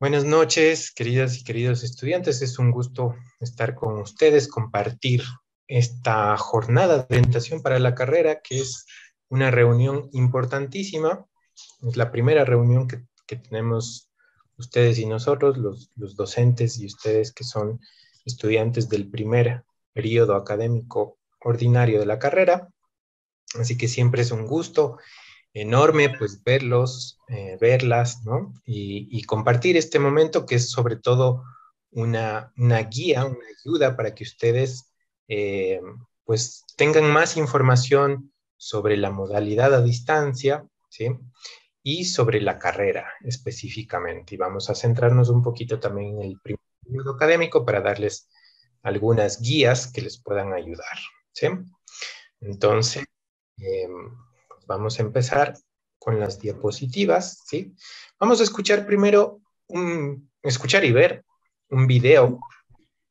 Buenas noches, queridas y queridos estudiantes. Es un gusto estar con ustedes, compartir esta jornada de orientación para la carrera, que es una reunión importantísima. Es la primera reunión que, tenemos ustedes y nosotros, los, los docentes y ustedes que son estudiantes del primer periodo académico ordinario de la carrera. Así que siempre es un gusto enorme pues verlos, eh, verlas, ¿no? Y, compartir este momento que es sobre todo una, guía, una ayuda para que ustedes eh, pues tengan más información sobre la modalidad a distancia, ¿sí? Y sobre la carrera específicamente. Y vamos a centrarnos un poquito también en el primer periodo académico para darles algunas guías que les puedan ayudar, ¿sí? Entonces, pues vamos a empezar con las diapositivas, ¿sí? Vamos a escuchar primero, un, escuchar y ver un video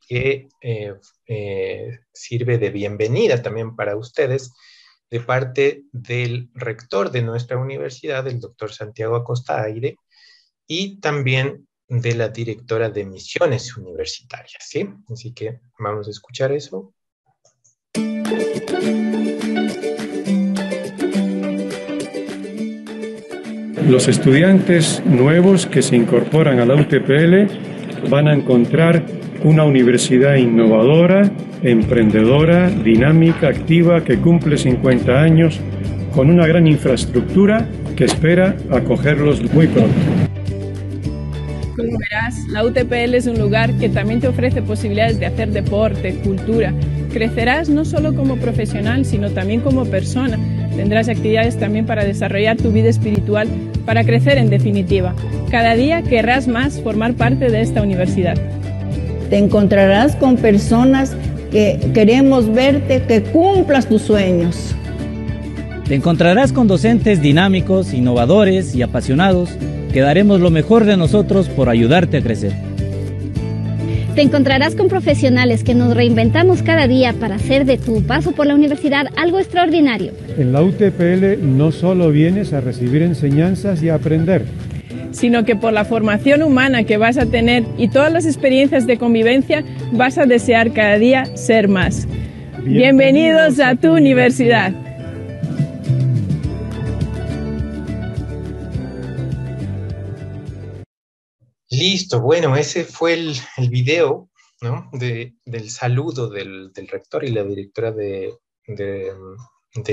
que eh, eh, sirve de bienvenida también para ustedes de parte del rector de nuestra universidad, el doctor Santiago Acosta Aire, y también de la directora de misiones universitarias, ¿sí? Así que vamos a escuchar eso. Los estudiantes nuevos que se incorporan a la UTPL van a encontrar una universidad innovadora, emprendedora, dinámica, activa, que cumple 50 años, con una gran infraestructura que espera acogerlos muy pronto. Como verás, la UTPL es un lugar que también te ofrece posibilidades de hacer deporte, cultura. Crecerás no solo como profesional, sino también como persona. Tendrás actividades también para desarrollar tu vida espiritual para crecer en definitiva. Cada día querrás más formar parte de esta universidad. Te encontrarás con personas que queremos verte que cumplas tus sueños. Te encontrarás con docentes dinámicos, innovadores y apasionados que daremos lo mejor de nosotros por ayudarte a crecer. Te encontrarás con profesionales que nos reinventamos cada día para hacer de tu paso por la universidad algo extraordinario. En la UTPL no solo vienes a recibir enseñanzas y a aprender, sino que por la formación humana que vas a tener y todas las experiencias de convivencia vas a desear cada día ser más. Bienvenidos, a, tu universidad. Listo, bueno, ese fue el, video ¿no? del saludo del, rector y la directora de, de,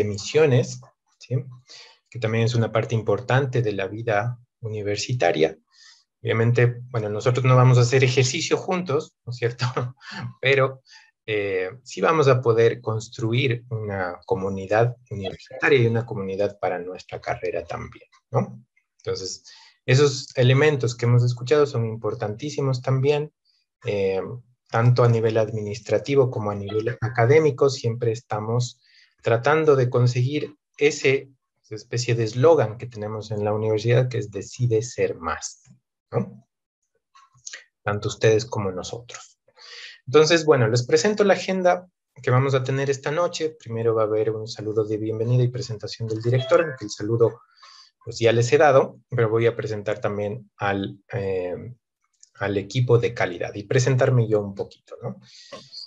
misiones, ¿sí? que también es una parte importante de la vida universitaria. Obviamente, bueno, nosotros no vamos a hacer ejercicio juntos, ¿no es cierto? Pero eh, sí vamos a poder construir una comunidad universitaria y una comunidad para nuestra carrera también, ¿no? Entonces, esos elementos que hemos escuchado son importantísimos también, eh, tanto a nivel administrativo como a nivel académico, siempre estamos tratando de conseguir ese, esa especie de eslogan que tenemos en la universidad, que es decide ser más, ¿no? Tanto ustedes como nosotros. Entonces, bueno, les presento la agenda que vamos a tener esta noche. Primero va a haber un saludo de bienvenida y presentación del director, que el saludo pues ya les he dado, pero voy a presentar también al, eh, al equipo de calidad y presentarme yo un poquito, ¿no?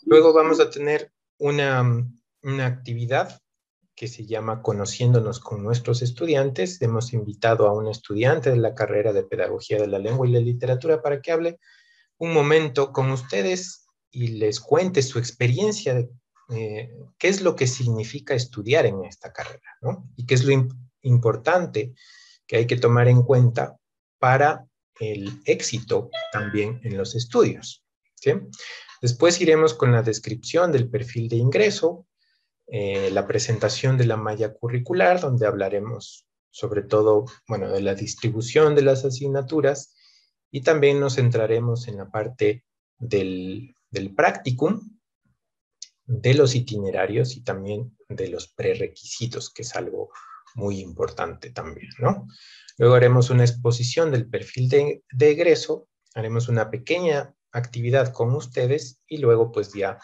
Luego vamos a tener una, una actividad que se llama Conociéndonos con nuestros estudiantes. Hemos invitado a un estudiante de la carrera de Pedagogía de la Lengua y la Literatura para que hable un momento con ustedes y les cuente su experiencia de eh, qué es lo que significa estudiar en esta carrera. Y qué es lo, importante que hay que tomar en cuenta para el éxito también en los estudios. Después iremos con la descripción del perfil de ingreso, eh, la presentación de la malla curricular, donde hablaremos sobre todo, bueno, de la distribución de las asignaturas y también nos centraremos en la parte del, del practicum, de los itinerarios y también de los prerequisitos, que es algo muy importante también, ¿no? Luego haremos una exposición del perfil de, egreso, haremos una pequeña actividad con ustedes y luego pues ya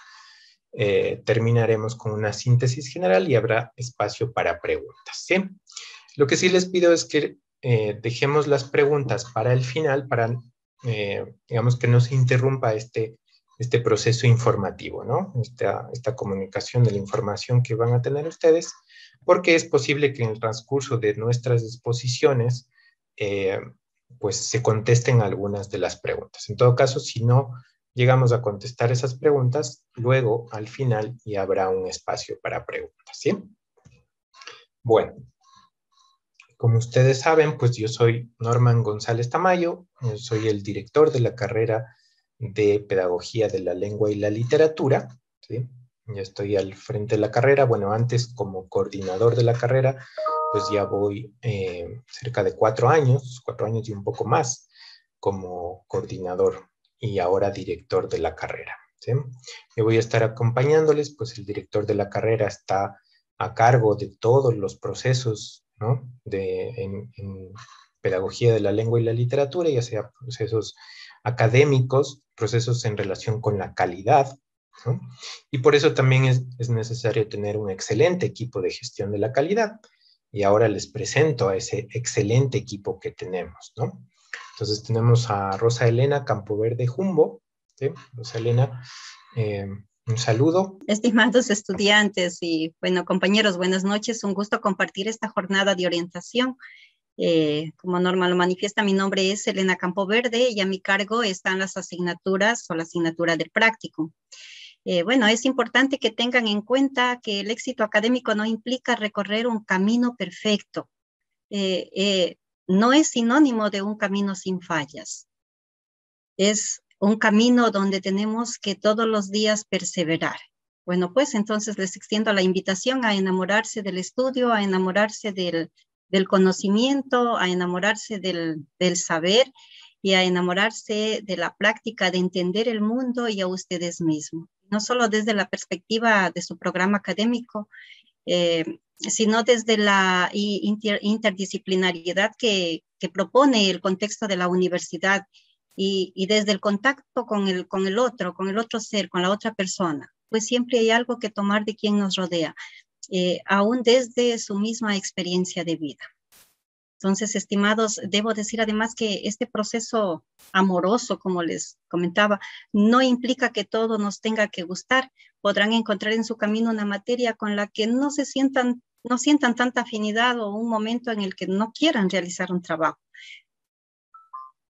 eh, terminaremos con una síntesis general y habrá espacio para preguntas, ¿sí? Lo que sí les pido es que eh, dejemos las preguntas para el final, para, eh, digamos, que no se interrumpa este, este proceso informativo, ¿no? Esta, esta comunicación de la información que van a tener ustedes, porque es posible que en el transcurso de nuestras exposiciones, pues se contesten algunas de las preguntas. En todo caso, si no llegamos a contestar esas preguntas, luego al final ya habrá un espacio para preguntas, ¿sí? Bueno, como ustedes saben, pues yo soy Norman González Tamayo, soy el director de la carrera de Pedagogía de la Lengua y la Literatura, ¿sí? Ya estoy al frente de la carrera, bueno, antes como coordinador de la carrera, pues ya voy eh, cerca de cuatro años, cuatro años y un poco más como coordinador y ahora director de la carrera. ¿sí? Yo voy a estar acompañándoles, pues el director de la carrera está a cargo de todos los procesos de, en, pedagogía de la lengua y la literatura, ya sea procesos académicos, procesos en relación con la calidad, Y por eso también es, es, necesario tener un excelente equipo de gestión de la calidad. Y ahora les presento a ese excelente equipo que tenemos, ¿no? Entonces tenemos a Rosa Elena Campoverde Jumbo, ¿sí? Rosa Elena, eh, un saludo. Estimados estudiantes y, bueno, compañeros, buenas noches. Un gusto compartir esta jornada de orientación. Eh, como Norma lo manifiesta, mi nombre es Elena Campoverde y a mi cargo están las asignaturas o la asignatura del práctico. Eh, bueno, es importante que tengan en cuenta que el éxito académico no implica recorrer un camino perfecto. Eh, no es sinónimo de un camino sin fallas. Es un camino donde tenemos que todos los días perseverar. Bueno, pues entonces les extiendo la invitación a enamorarse del estudio, a enamorarse del, conocimiento, a enamorarse del, del, saber y a enamorarse de la práctica de entender el mundo y a ustedes mismos. No solo desde la perspectiva de su programa académico, eh, sino desde la interdisciplinariedad que, propone el contexto de la universidad y, desde el contacto con el, con el otro, con el otro ser, con la otra persona, pues siempre hay algo que tomar de quien nos rodea, eh, aún desde su misma experiencia de vida. Entonces, estimados, debo decir además que este proceso amoroso, como les comentaba, no implica que todo nos tenga que gustar. Podrán encontrar en su camino una materia con la que no se sientan, no sientan tanta afinidad o un momento en el que no quieran realizar un trabajo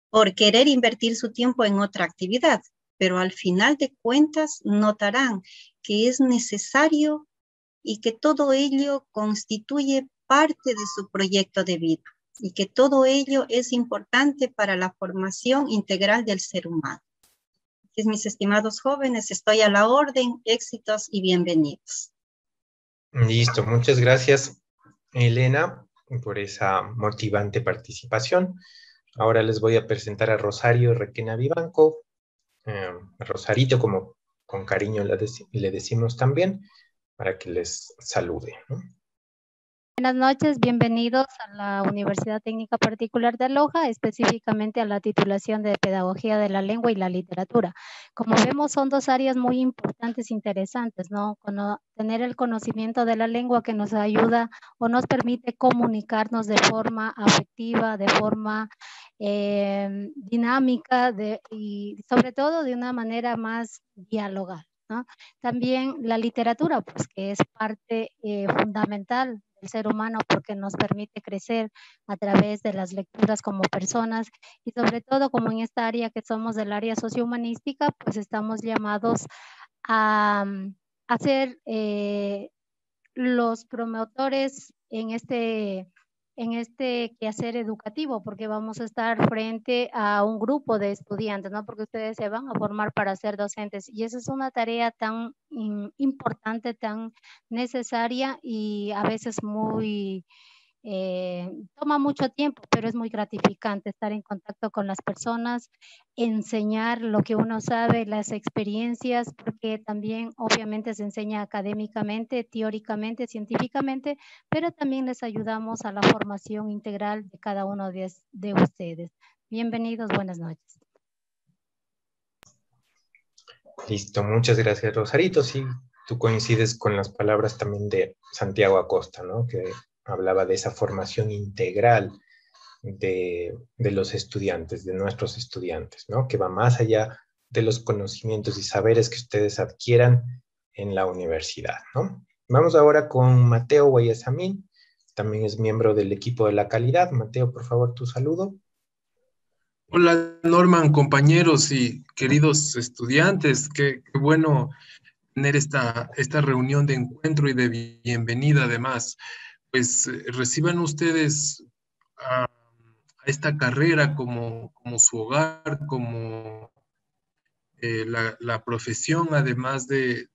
por querer invertir su tiempo en otra actividad, pero al final de cuentas notarán que es necesario y que todo ello constituye parte de su proyecto de vida y que todo ello es importante para la formación integral del ser humano. mis estimados jóvenes, estoy a la orden, éxitos y bienvenidos. Listo, muchas gracias, Elena, por esa motivante participación. Ahora les voy a presentar a Rosario Requena Vivanco, eh, Rosarito, como con cariño le, decimos también, para que les salude. Buenas noches, bienvenidos a la Universidad Técnica Particular de Loja, específicamente a la titulación de Pedagogía de la Lengua y la Literatura. Como vemos, son dos áreas muy importantes interesantes, ¿no? tener el conocimiento de la lengua que nos ayuda o nos permite comunicarnos de forma afectiva, de forma eh, dinámica y sobre todo de una manera más dialogal. ¿no? También la literatura, pues que es parte eh, fundamental ser humano porque nos permite crecer a través de las lecturas como personas y sobre todo como en esta área que somos del área sociohumanística, pues estamos llamados a, a ser eh, los promotores en este en este quehacer educativo, porque vamos a estar frente a un grupo de estudiantes, ¿no? Porque ustedes se van a formar para ser docentes y esa es una tarea tan importante, tan necesaria y a veces muy eh, toma mucho tiempo, pero es muy gratificante estar en contacto con las personas, enseñar lo que uno sabe, las experiencias, porque también obviamente se enseña académicamente, teóricamente, científicamente, pero también les ayudamos a la formación integral de cada uno de, de ustedes. Bienvenidos, buenas noches. Listo, muchas gracias Rosarito. Sí, tú coincides con las palabras también de Santiago Acosta, ¿no? Que hablaba de esa formación integral de, los estudiantes, de nuestros estudiantes, ¿no? Que va más allá de los conocimientos y saberes que ustedes adquieran en la universidad, ¿no? Vamos ahora con Mateo Guayasamín, también es miembro del equipo de la calidad. Mateo, por favor, tu saludo. Hola Norman, compañeros y queridos estudiantes, qué, bueno tener esta, esta reunión de encuentro y de bienvenida además. Pues eh, reciban ustedes a, esta carrera como, su hogar, como eh, la, profesión además de,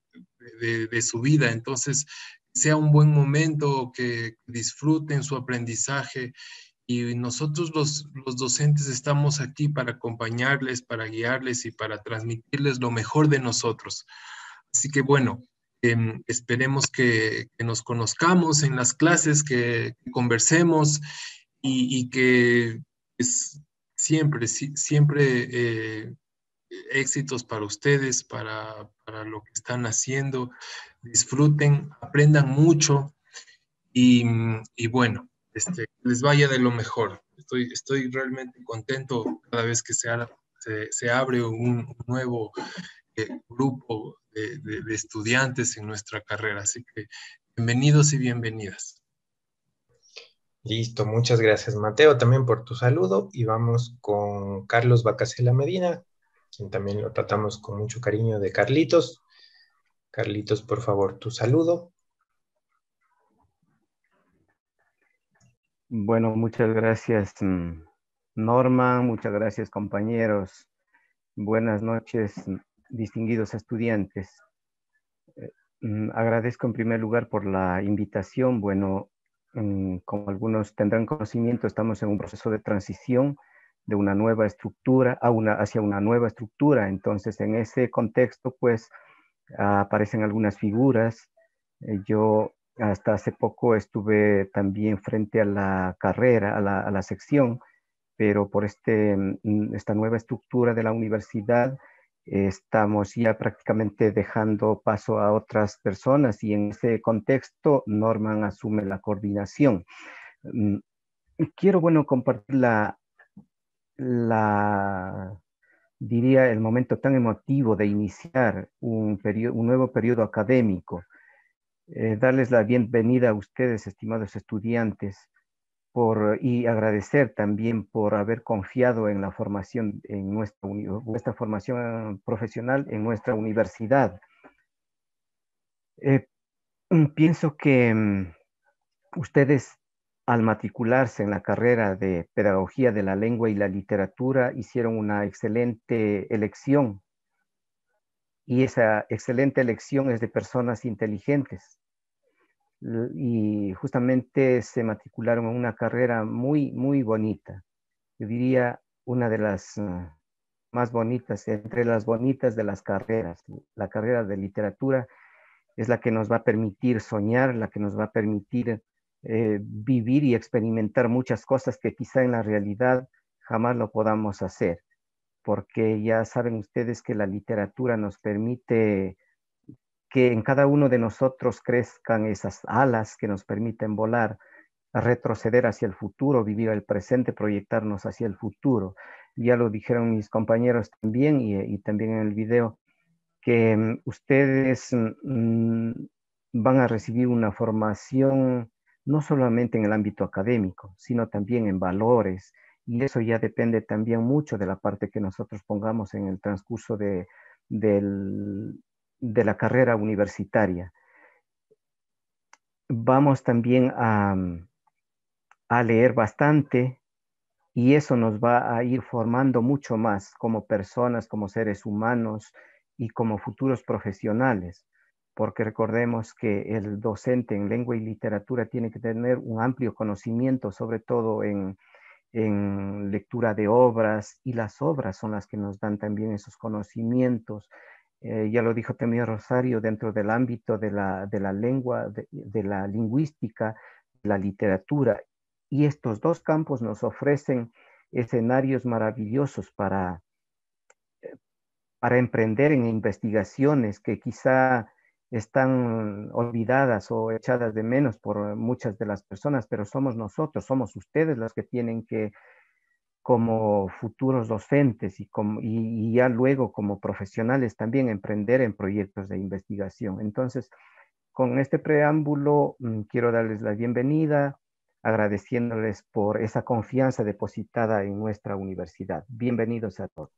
de, su vida. Entonces, sea un buen momento, que disfruten su aprendizaje y nosotros los, docentes estamos aquí para acompañarles, para guiarles y para transmitirles lo mejor de nosotros. Así que bueno, em, esperemos que, nos conozcamos en las clases, que, conversemos y, que pues, siempre, siempre eh, éxitos para ustedes, para, lo que están haciendo. Disfruten, aprendan mucho y, y bueno, este, les vaya de lo mejor. Estoy, estoy realmente contento cada vez que se, se, abre un nuevo eh, grupo de, de, estudiantes en nuestra carrera. Así que bienvenidos y bienvenidas. Listo, muchas gracias Mateo también por tu saludo y vamos con Carlos Bacasela Medina, quien también lo tratamos con mucho cariño de Carlitos. Carlitos, por favor, tu saludo. Bueno, muchas gracias mm, Norma, muchas gracias compañeros. Buenas noches, distinguidos estudiantes. Eh, mm, agradezco en primer lugar por la invitación. Bueno, como algunos tendrán conocimiento, estamos en un proceso de transición de una nueva estructura a hacia una nueva estructura. Entonces, en ese contexto, pues, aparecen algunas figuras. Eh, yo hasta hace poco estuve también frente a la carrera, a la, sección, pero por este, mm, esta nueva estructura de la universidad estamos ya prácticamente dejando paso a otras personas y en ese contexto Norman asume la coordinación. Mm, quiero, bueno, compartir la, la diría, el momento tan emotivo de iniciar un, un nuevo periodo académico eh, darles la bienvenida a ustedes, estimados estudiantes, y agradecer también por haber confiado en la formación, en nuestra, nuestra formación profesional en nuestra universidad. Eh, mm, pienso que mm, ustedes al matricularse en la carrera de Pedagogía de la Lengua y la Literatura hicieron una excelente elección y esa excelente elección es de personas inteligentes. Y justamente se matricularon una carrera muy, muy bonita. Yo diría una de las ah, más bonitas, entre las bonitas de las carreras. La carrera de literatura es la que nos va a permitir soñar, la que nos va a permitir eh, vivir y experimentar muchas cosas que quizá en la realidad jamás lo podamos hacer porque ya saben ustedes que la literatura nos permite que en cada uno de nosotros crezcan esas alas que nos permiten volar, retroceder hacia el futuro, vivir el presente, proyectarnos hacia el futuro. Ya lo dijeron mis compañeros también y, también en el video, que mm, ustedes mm, van a recibir una formación no solamente en el ámbito académico, sino también en valores, y eso ya depende también mucho de la parte que nosotros pongamos en el transcurso de, de la carrera universitaria. Vamos también a, a leer bastante y eso nos va a ir formando mucho más como personas, como seres humanos y como futuros profesionales, porque recordemos que el docente en lengua y literatura tiene que tener un amplio conocimiento, sobre todo en, en lectura de obras y las obras son las que nos dan también esos conocimientos. Eh, ya lo dijo también Rosario, dentro del ámbito de la, de la lengua, de, la lingüística, la literatura. Y estos dos campos nos ofrecen escenarios maravillosos para, eh, para emprender en investigaciones que quizá están olvidadas o echadas de menos por muchas de las personas, pero somos nosotros, somos ustedes los que tienen que, como futuros docentes y, como, y, ya luego como profesionales también emprender en proyectos de investigación. Entonces, con este preámbulo, mm, quiero darles la bienvenida, agradeciéndoles por esa confianza depositada en nuestra universidad. Bienvenidos a todos.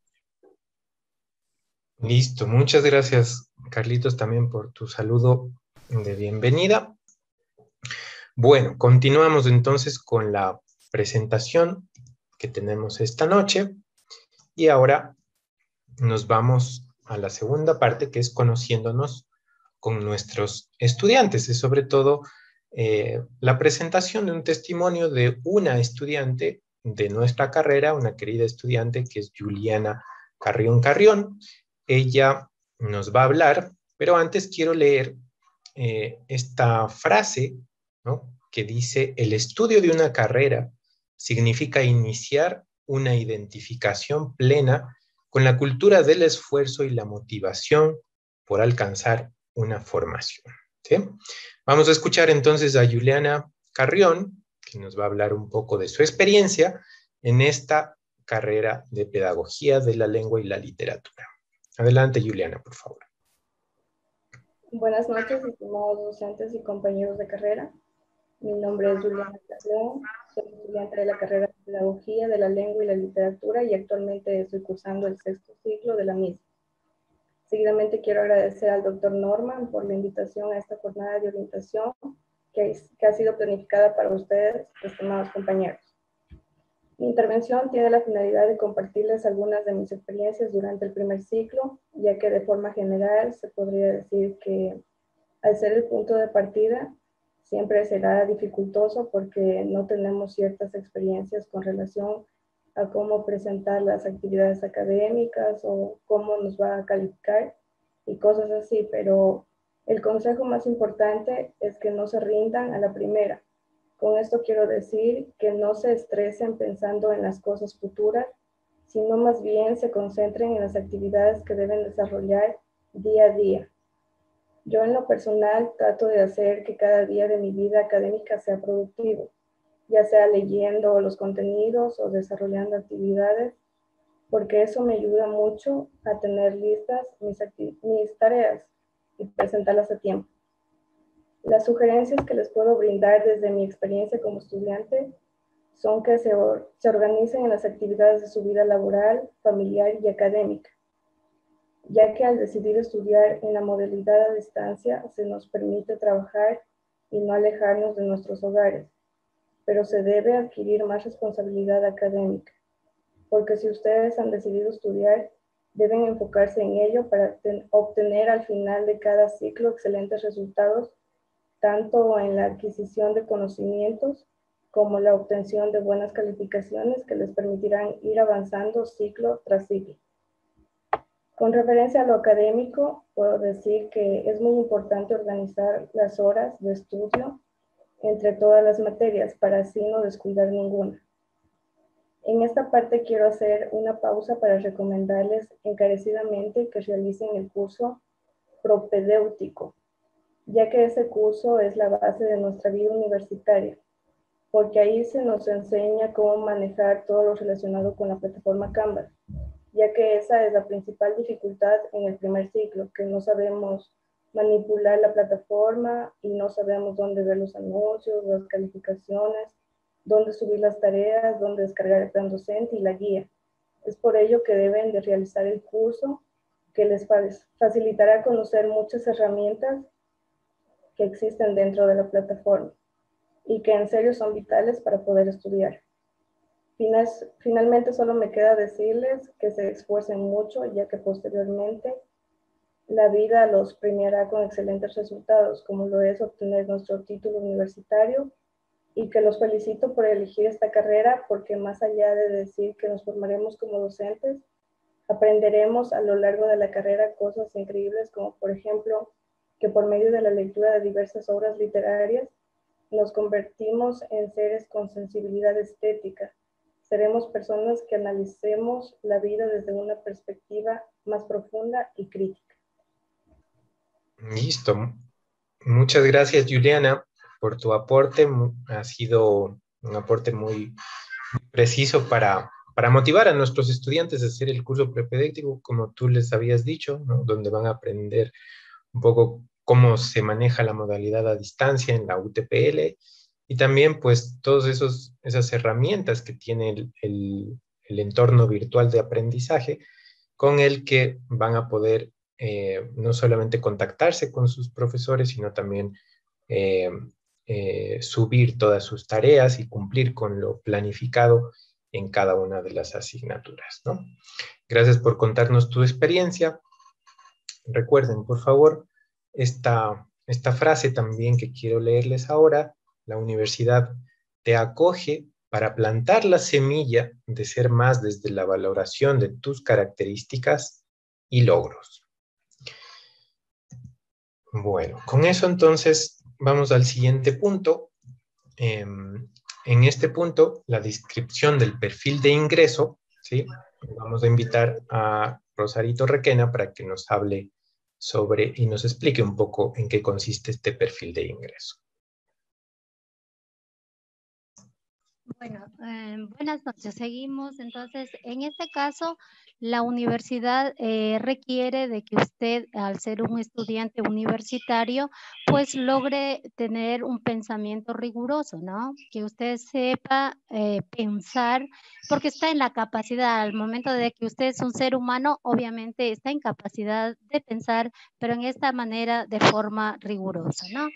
Listo, muchas gracias Carlitos también por tu saludo de bienvenida. Bueno, continuamos entonces con la presentación que tenemos esta noche. Y ahora nos vamos a la segunda parte que es conociéndonos con nuestros estudiantes. Es sobre todo eh, la presentación de un testimonio de una estudiante de nuestra carrera, una querida estudiante que es Juliana Carrión Carrión, ella nos va a hablar, pero antes quiero leer eh, esta frase que dice, el estudio de una carrera significa iniciar una identificación plena con la cultura del esfuerzo y la motivación por alcanzar una formación. Vamos a escuchar entonces a Juliana Carrión, que nos va a hablar un poco de su experiencia en esta carrera de pedagogía de la lengua y la literatura. Adelante, Juliana, por favor. Buenas noches, estimados docentes y compañeros de carrera. Mi nombre es Juliana Casleón, soy estudiante de la carrera de Pedagogía de la Lengua y la Literatura y actualmente estoy cursando el sexto ciclo de la misma. Seguidamente quiero agradecer al doctor Norman por la invitación a esta jornada de orientación que, que ha sido planificada para ustedes, estimados compañeros. Mi intervención tiene la finalidad de compartirles algunas de mis experiencias durante el primer ciclo, ya que de forma general se podría decir que al ser el punto de partida siempre será dificultoso porque no tenemos ciertas experiencias con relación a cómo presentar las actividades académicas o cómo nos va a calificar y cosas así, pero el consejo más importante es que no se rindan a la primera, con esto quiero decir que no se estresen pensando en las cosas futuras, sino más bien se concentren en las actividades que deben desarrollar día a día. Yo en lo personal trato de hacer que cada día de mi vida académica sea productivo, ya sea leyendo los contenidos o desarrollando actividades, porque eso me ayuda mucho a tener listas mis, mis tareas y presentarlas a tiempo. Las sugerencias que les puedo brindar desde mi experiencia como estudiante son que se, se organicen en las actividades de su vida laboral, familiar y académica, ya que al decidir estudiar en la modalidad a distancia se nos permite trabajar y no alejarnos de nuestros hogares, pero se debe adquirir más responsabilidad académica, porque si ustedes han decidido estudiar, deben enfocarse en ello para obtener al final de cada ciclo excelentes resultados tanto en la adquisición de conocimientos como la obtención de buenas calificaciones que les permitirán ir avanzando ciclo tras ciclo. Con referencia a lo académico, puedo decir que es muy importante organizar las horas de estudio entre todas las materias para así no descuidar ninguna. En esta parte quiero hacer una pausa para recomendarles encarecidamente que realicen el curso propedéutico ya que ese curso es la base de nuestra vida universitaria, porque ahí se nos enseña cómo manejar todo lo relacionado con la plataforma Canvas, ya que esa es la principal dificultad en el primer ciclo, que no sabemos manipular la plataforma y no sabemos dónde ver los anuncios, las calificaciones, dónde subir las tareas, dónde descargar el plan docente y la guía. Es por ello que deben de realizar el curso que les facilitará conocer muchas herramientas que existen dentro de la plataforma y que en serio son vitales para poder estudiar. Finalmente solo me queda decirles que se esfuercen mucho ya que posteriormente la vida los premiará con excelentes resultados como lo es obtener nuestro título universitario y que los felicito por elegir esta carrera porque más allá de decir que nos formaremos como docentes, aprenderemos a lo largo de la carrera cosas increíbles como por ejemplo que por medio de la lectura de diversas obras literarias nos convertimos en seres con sensibilidad estética. Seremos personas que analicemos la vida desde una perspectiva más profunda y crítica. Listo. Muchas gracias, Juliana, por tu aporte. Ha sido un aporte muy, preciso para, para motivar a nuestros estudiantes a hacer el curso prepedéctico, como tú les habías dicho, donde van a aprender un poco cómo se maneja la modalidad a distancia en la UTPL y también pues todas esas herramientas que tiene el, entorno virtual de aprendizaje con el que van a poder eh, no solamente contactarse con sus profesores, sino también eh, eh, subir todas sus tareas y cumplir con lo planificado en cada una de las asignaturas. ¿no? Gracias por contarnos tu experiencia. Recuerden, por favor, esta, esta frase también que quiero leerles ahora. La universidad te acoge para plantar la semilla de ser más desde la valoración de tus características y logros. Bueno, con eso entonces vamos al siguiente punto. Em, en este punto, la descripción del perfil de ingreso, ¿sí? Vamos a invitar a Rosarito Requena para que nos hable sobre y nos explique un poco en qué consiste este perfil de ingreso. Bueno, eh, buenas noches. Seguimos. Entonces, en este caso, la universidad eh, requiere de que usted, al ser un estudiante universitario, pues logre tener un pensamiento riguroso, ¿no? Que usted sepa eh, pensar, porque está en la capacidad, al momento de que usted es un ser humano, obviamente está en capacidad de pensar, pero en esta manera de forma rigurosa, ¿no?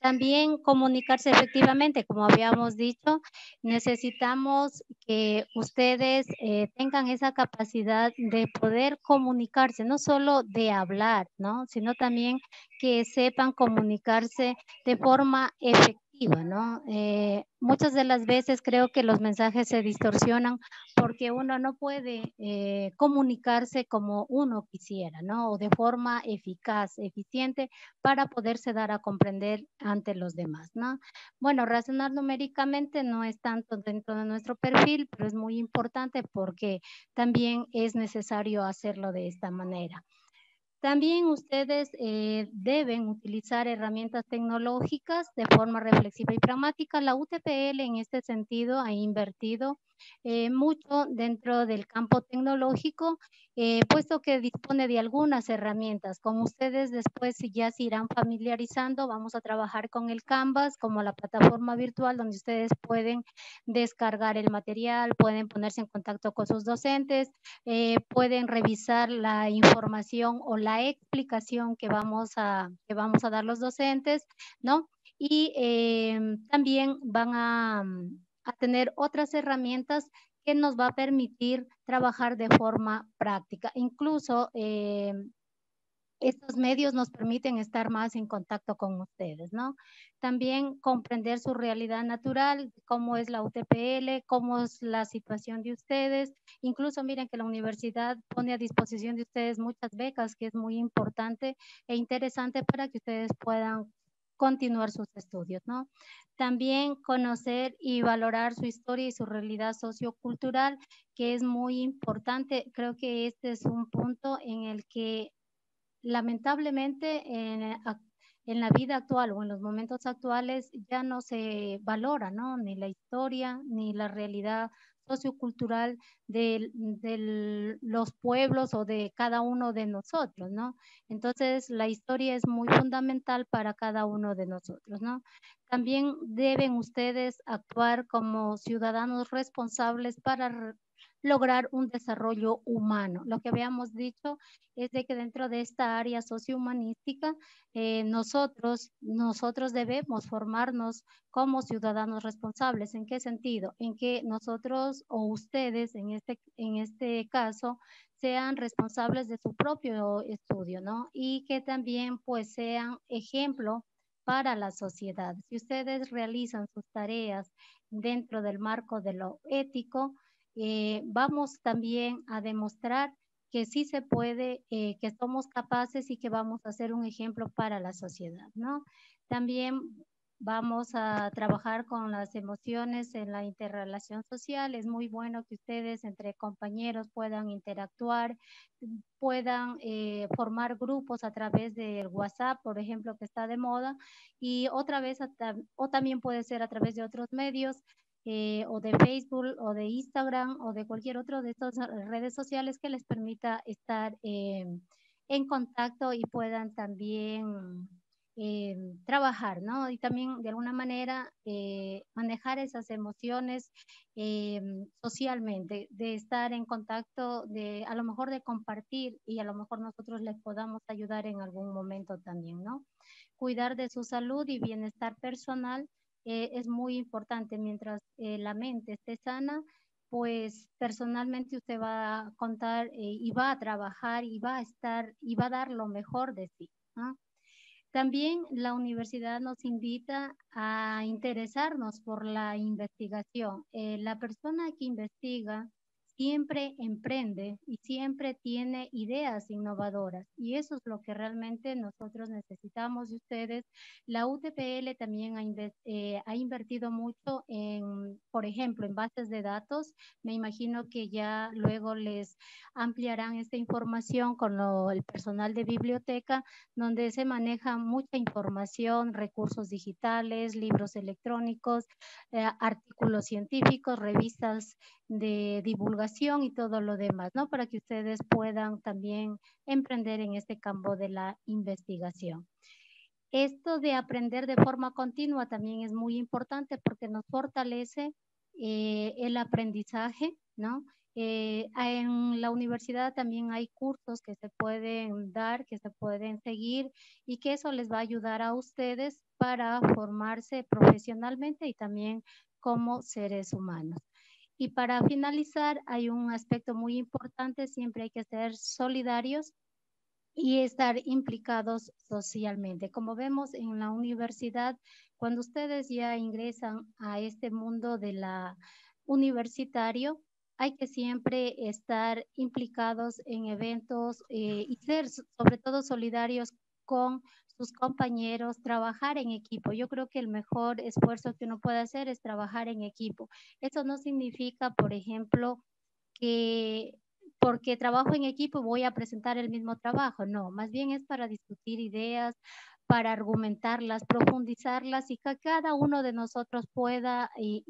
También comunicarse efectivamente, como habíamos dicho, necesitamos que ustedes eh, tengan esa capacidad de poder comunicarse, no solo de hablar, ¿no? Sino también que sepan comunicarse de forma efectiva Eh, muchas de las veces creo que los mensajes se distorsionan porque uno no puede eh, comunicarse como uno quisiera, ¿no? O de forma eficaz, eficiente para poderse dar a comprender ante los demás, ¿no? Bueno, razonar numéricamente no es tanto dentro de nuestro perfil, pero es muy importante porque también es necesario hacerlo de esta manera. También ustedes eh, deben utilizar herramientas tecnológicas de forma reflexiva y pragmática. La UTPL en este sentido ha invertido eh, mucho dentro del campo tecnológico, eh, puesto que dispone de algunas herramientas. Como ustedes después ya se irán familiarizando, vamos a trabajar con el Canvas como la plataforma virtual donde ustedes pueden descargar el material, pueden ponerse en contacto con sus docentes, eh, pueden revisar la información o la explicación que vamos a, que vamos a dar los docentes, ¿no? Y también van a a tener otras herramientas que nos va a permitir trabajar de forma práctica. Incluso eh, estos medios nos permiten estar más en contacto con ustedes, ¿no? También comprender su realidad natural, cómo es la UTPL, cómo es la situación de ustedes. Incluso miren que la universidad pone a disposición de ustedes muchas becas, que es muy importante e interesante para que ustedes puedan continuar sus estudios, ¿no? También conocer y valorar su historia y su realidad sociocultural, que es muy importante. Creo que este es un punto en el que lamentablemente en, en la vida actual o en los momentos actuales ya no se valora, ¿no? Ni la historia, ni la realidad sociocultural de, de, los pueblos o de cada uno de nosotros, ¿no? Entonces, la historia es muy fundamental para cada uno de nosotros, ¿no? También deben ustedes actuar como ciudadanos responsables para lograr un desarrollo humano. Lo que habíamos dicho es de que dentro de esta área sociohumanística, eh, nosotros, nosotros debemos formarnos como ciudadanos responsables. ¿En qué sentido? En que nosotros o ustedes, en este, en este caso, sean responsables de su propio estudio, ¿no? Y que también pues sean ejemplo para la sociedad. Si ustedes realizan sus tareas dentro del marco de lo ético, eh, vamos también a demostrar que sí se puede, eh, que somos capaces y que vamos a ser un ejemplo para la sociedad, ¿no? También Vamos a trabajar con las emociones en la interrelación social. Es muy bueno que ustedes entre compañeros puedan interactuar, puedan eh, formar grupos a través del WhatsApp, por ejemplo, que está de moda, y otra vez, o también puede ser a través de otros medios, eh, o de Facebook o de Instagram o de cualquier otro de estas redes sociales que les permita estar eh, en contacto y puedan también eh, trabajar, ¿no? Y también de alguna manera manejar esas emociones socialmente, de estar en contacto, de a lo mejor de compartir y a lo mejor nosotros les podamos ayudar en algún momento también, ¿no? Cuidar de su salud y bienestar personal es muy importante mientras la mente esté sana, pues personalmente usted va a contar y va a trabajar y va a estar y va a dar lo mejor de sí. También la universidad nos invita a interesarnos por la investigación. Eh, la persona que investiga siempre emprende y siempre tiene ideas innovadoras. Y eso es lo que realmente nosotros necesitamos de ustedes. La UTPL también ha, eh, ha invertido mucho en, por ejemplo, en bases de datos. Me imagino que ya luego les ampliarán esta información con el personal de biblioteca, donde se maneja mucha información, recursos digitales, libros electrónicos, eh, artículos científicos, revistas de divulgación y todo lo demás, ¿no? Para que ustedes puedan también emprender en este campo de la investigación. Esto de aprender de forma continua también es muy importante porque nos fortalece eh, el aprendizaje, ¿no? Eh, en la universidad también hay cursos que se pueden dar, que se pueden seguir y que eso les va a ayudar a ustedes para formarse profesionalmente y también como seres humanos. Y para finalizar, hay un aspecto muy importante, siempre hay que ser solidarios y estar implicados socialmente. Como vemos en la universidad, cuando ustedes ya ingresan a este mundo de la universitario, hay que siempre estar implicados en eventos eh, y ser sobre todo solidarios con sus compañeros, trabajar en equipo. Yo creo que el mejor esfuerzo que uno puede hacer es trabajar en equipo. Eso no significa, por ejemplo, que porque trabajo en equipo voy a presentar el mismo trabajo. No, más bien es para discutir ideas, para argumentarlas, profundizarlas y que cada uno de nosotros pueda y,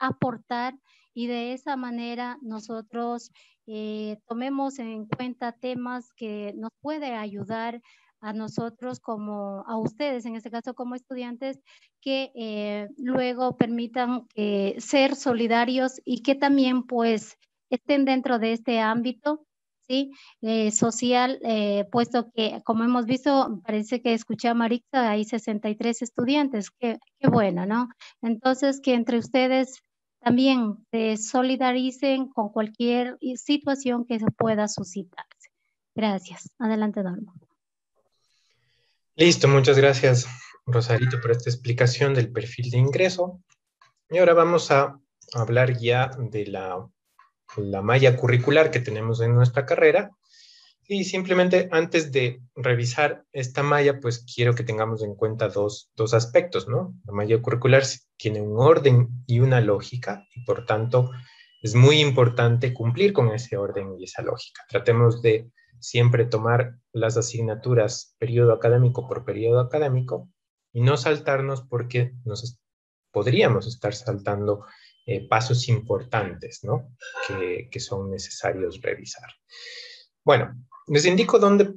aportar y de esa manera nosotros eh, tomemos en cuenta temas que nos puede ayudar a nosotros como, a ustedes en este caso como estudiantes, que eh, luego permitan eh, ser solidarios y que también pues estén dentro de este ámbito ¿sí? Eh, social, puesto que como hemos visto, parece que escuché a Marixa, hay 63 estudiantes, qué, qué bueno, ¿no? Entonces, que entre ustedes también se solidaricen con cualquier situación que se pueda suscitarse. Gracias. Adelante, Norma. Listo, muchas gracias Rosarito por esta explicación del perfil de ingreso. Y ahora vamos a hablar ya de la, la malla curricular que tenemos en nuestra carrera. Y simplemente antes de revisar esta malla, pues quiero que tengamos en cuenta dos, dos aspectos, ¿no? La malla curricular tiene un orden y una lógica y por tanto es muy importante cumplir con ese orden y esa lógica. Tratemos de siempre tomar las asignaturas periodo académico por periodo académico y no saltarnos porque nos podríamos estar saltando eh, pasos importantes ¿no? que, que son necesarios revisar. Bueno, les indico dónde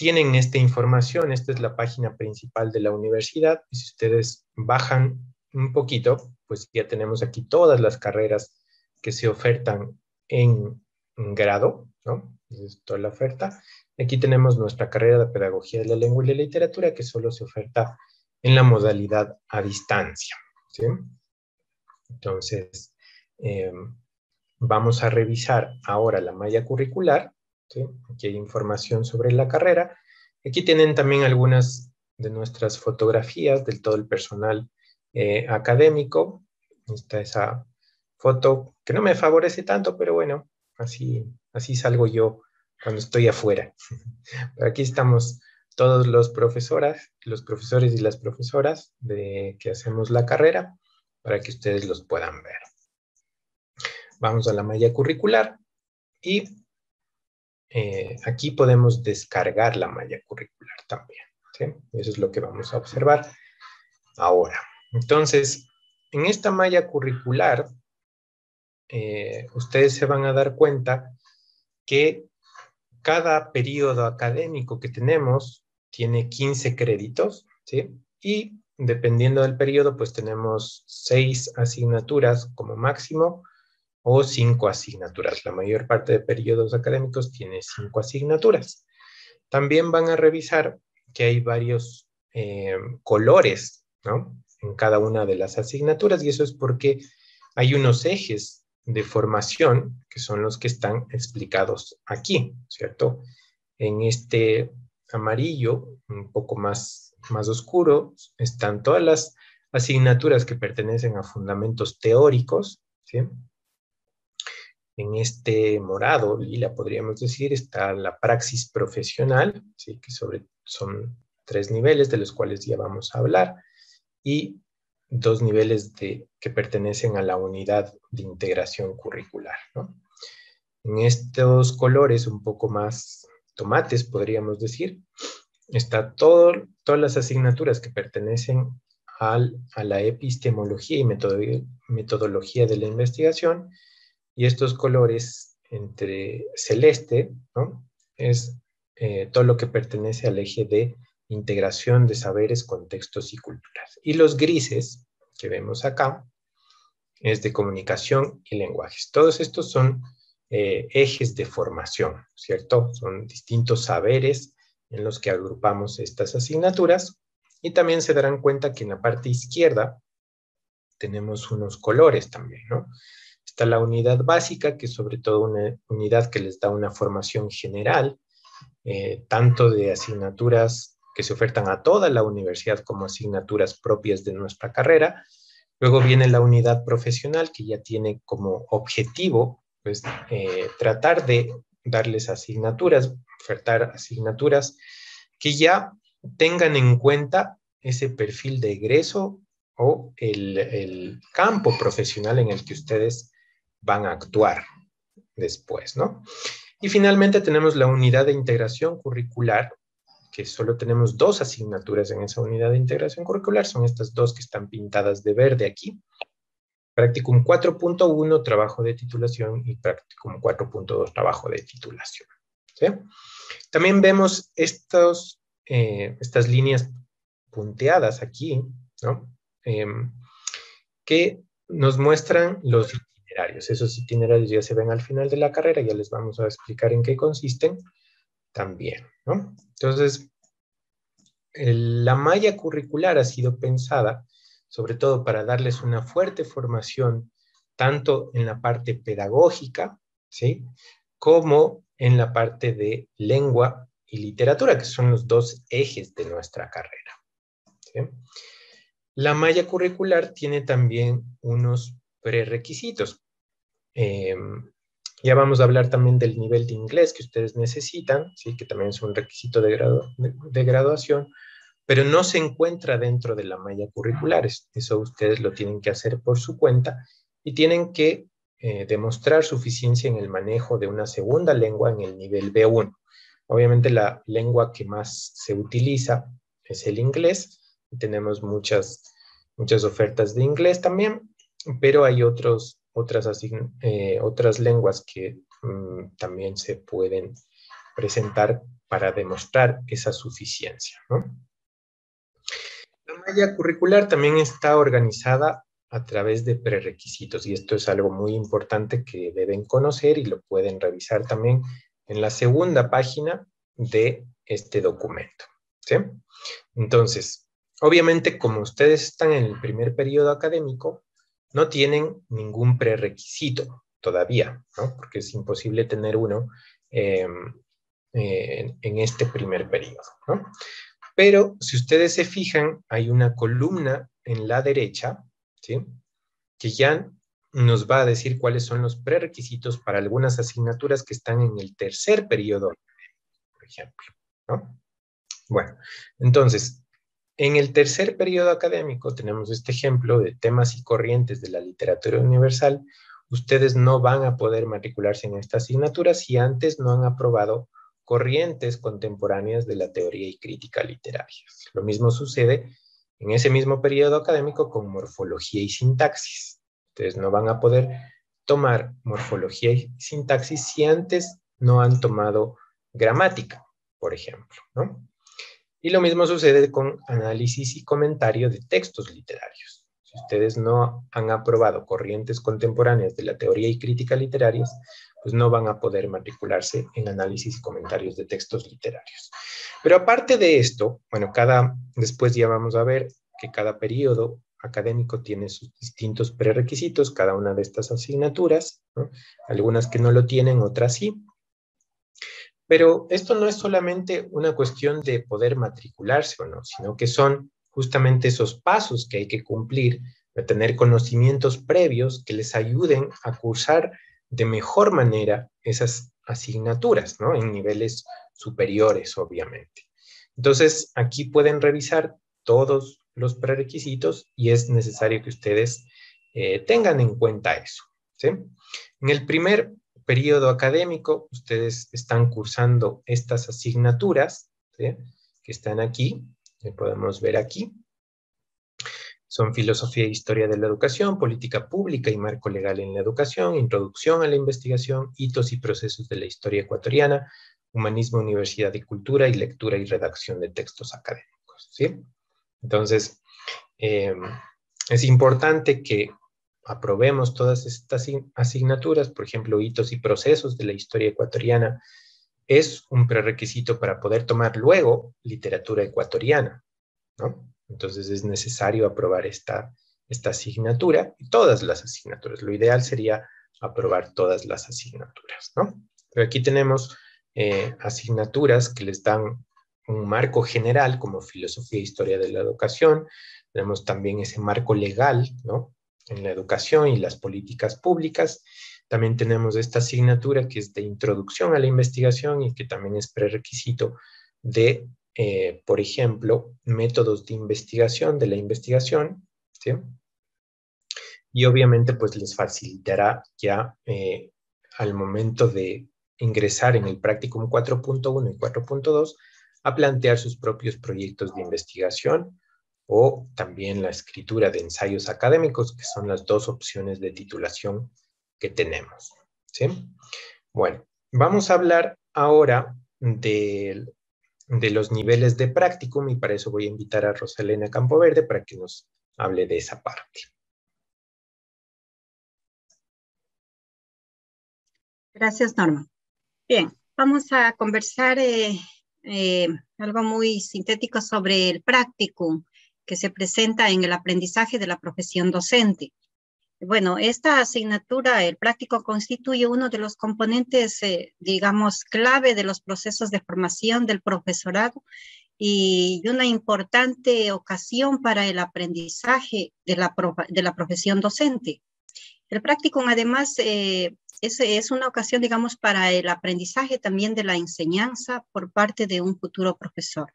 tienen esta información. Esta es la página principal de la universidad. Y si ustedes bajan un poquito, pues ya tenemos aquí todas las carreras que se ofertan en grado, ¿no? Es toda la oferta. Aquí tenemos nuestra carrera de Pedagogía de la Lengua y la Literatura que solo se oferta en la modalidad a distancia. ¿sí? Entonces, em, vamos a revisar ahora la malla curricular. Aquí hay información sobre la carrera. Aquí tienen también algunas de nuestras fotografías del todo el personal eh, académico. Está esa foto que no me favorece tanto, pero bueno, así Así salgo yo cuando estoy afuera. Aquí estamos todos los profesoras, los profesores y las profesoras de que hacemos la carrera para que ustedes los puedan ver. Vamos a la malla curricular y eh, aquí podemos descargar la malla curricular también. Eso es lo que vamos a observar ahora. Entonces, en esta malla curricular, eh, ustedes se van a dar cuenta que cada periodo académico que tenemos tiene 15 créditos, ¿sí? Y dependiendo del periodo, pues tenemos 6 asignaturas como máximo o 5 asignaturas. La mayor parte de periodos académicos tiene 5 asignaturas. También van a revisar que hay varios eh, colores, ¿no? En cada una de las asignaturas y eso es porque hay unos ejes de formación que son los que están explicados aquí, ¿cierto? En este amarillo, un poco más, más oscuro, están todas las asignaturas que pertenecen a fundamentos teóricos, ¿sí? En este morado, lila podríamos decir, está la praxis profesional, ¿sí? que sobre, son tres niveles de los cuales ya vamos a hablar, y dos niveles de, que pertenecen a la unidad de integración curricular. En estos colores un poco más tomates, podríamos decir, está todo, todas las asignaturas que pertenecen al, a la epistemología y metodología de la investigación, y estos colores entre celeste, ¿no? Es eh, todo lo que pertenece al eje de integración de saberes, contextos y culturas. Y los grises que vemos acá es de comunicación y lenguajes. Todos estos son eh, ejes de formación, ¿cierto? Son distintos saberes en los que agrupamos estas asignaturas y también se darán cuenta que en la parte izquierda tenemos unos colores también, ¿no? Está la unidad básica, que es sobre todo una unidad que les da una formación general, eh, tanto de asignaturas que se ofertan a toda la universidad como asignaturas propias de nuestra carrera. Luego viene la unidad profesional que ya tiene como objetivo pues, eh, tratar de darles asignaturas, ofertar asignaturas que ya tengan en cuenta ese perfil de egreso o el, el, campo profesional en el que ustedes van a actuar después, ¿no? Y finalmente tenemos la unidad de integración curricular, que solo tenemos dos asignaturas en esa unidad de integración curricular, son estas dos que están pintadas de verde aquí. Practicum 4.1, trabajo de titulación, y Practicum 4.2, trabajo de titulación. También vemos estos, eh, estas líneas punteadas aquí, ¿no? Em, que nos muestran los itinerarios. Esos itinerarios ya se ven al final de la carrera, ya les vamos a explicar en qué consisten también, ¿no? Entonces, la malla curricular ha sido pensada sobre todo para darles una fuerte formación tanto en la parte pedagógica, ¿sí? Como en la parte de lengua y literatura, que son los dos ejes de nuestra carrera. La malla curricular tiene también unos prerequisitos. Em, ya vamos a hablar también del nivel de inglés que ustedes necesitan, ¿sí? que también es un requisito de, de, graduación, pero no se encuentra dentro de la malla curricular. Eso ustedes lo tienen que hacer por su cuenta y tienen que eh, demostrar suficiencia en el manejo de una segunda lengua en el nivel B1. Obviamente la lengua que más se utiliza es el inglés tenemos muchas, muchas ofertas de inglés también, pero hay otros otras, eh, otras lenguas que mm, también se pueden presentar para demostrar esa suficiencia. La malla curricular también está organizada a través de prerequisitos y esto es algo muy importante que deben conocer y lo pueden revisar también en la segunda página de este documento. Entonces, obviamente como ustedes están en el primer periodo académico, no tienen ningún prerequisito todavía, ¿no? porque es imposible tener uno em, en este primer periodo. ¿no? Pero si ustedes se fijan, hay una columna en la derecha, ¿sí? que ya nos va a decir cuáles son los prerequisitos para algunas asignaturas que están en el tercer periodo, por ejemplo. ¿no? Bueno, entonces, en el tercer periodo académico tenemos este ejemplo de temas y corrientes de la literatura universal. Ustedes no van a poder matricularse en esta asignatura si antes no han aprobado corrientes contemporáneas de la teoría y crítica literarias. Lo mismo sucede en ese mismo periodo académico con morfología y sintaxis. Ustedes no van a poder tomar morfología y sintaxis si antes no han tomado gramática, por ejemplo. Y lo mismo sucede con análisis y comentario de textos literarios. Si ustedes no han aprobado corrientes contemporáneas de la teoría y crítica literarias, pues no van a poder matricularse en análisis y comentarios de textos literarios. Pero aparte de esto, bueno, cada, después ya vamos a ver que cada periodo académico tiene sus distintos prerequisitos, cada una de estas asignaturas, algunas que no lo tienen, otras sí. Pero esto no es solamente una cuestión de poder matricularse o no, sino que son justamente esos pasos que hay que cumplir, tener conocimientos previos que les ayuden a cursar de mejor manera esas asignaturas, ¿no? En niveles superiores, obviamente. Entonces, aquí pueden revisar todos los prerequisitos y es necesario que ustedes eh, tengan en cuenta eso. ¿sí? En el primer periodo académico, ustedes están cursando estas asignaturas que están aquí, que podemos ver aquí. Son Filosofía e Historia de la Educación, Política Pública y Marco Legal en la Educación, Introducción a la Investigación, Hitos y Procesos de la Historia Ecuatoriana, Humanismo, Universidad y Cultura y Lectura y Redacción de Textos Académicos. Entonces, eh, es importante que aprobemos todas estas asignaturas, por ejemplo, hitos y procesos de la historia ecuatoriana, es un prerequisito para poder tomar luego literatura ecuatoriana, ¿no? Entonces es necesario aprobar esta, esta asignatura y todas las asignaturas. Lo ideal sería aprobar todas las asignaturas, ¿no? Pero aquí tenemos eh, asignaturas que les dan un marco general como filosofía e historia de la educación. Tenemos también ese marco legal, ¿no? En la educación y las políticas públicas. También tenemos esta asignatura que es de introducción a la investigación y que también es prerequisito de eh, por ejemplo, métodos de investigación de la investigación. Y obviamente, pues les facilitará ya eh, al momento de ingresar en el Practicum 4.1 y 4.2 a plantear sus propios proyectos de investigación o también la escritura de ensayos académicos, que son las dos opciones de titulación que tenemos. ¿sí? Bueno, vamos a hablar ahora del de los niveles de practicum y para eso voy a invitar a Rosalena Campoverde para que nos hable de esa parte. Gracias, Norma. Bien, vamos a conversar eh, eh, algo muy sintético sobre el practicum que se presenta en el aprendizaje de la profesión docente. Bueno, esta asignatura, el práctico, constituye uno de los componentes, eh, digamos, clave de los procesos de formación del profesorado y una importante ocasión para el aprendizaje de la, de la profesión docente. El práctico, además, eh, es, una ocasión, digamos, para el aprendizaje también de la enseñanza por parte de un futuro profesor.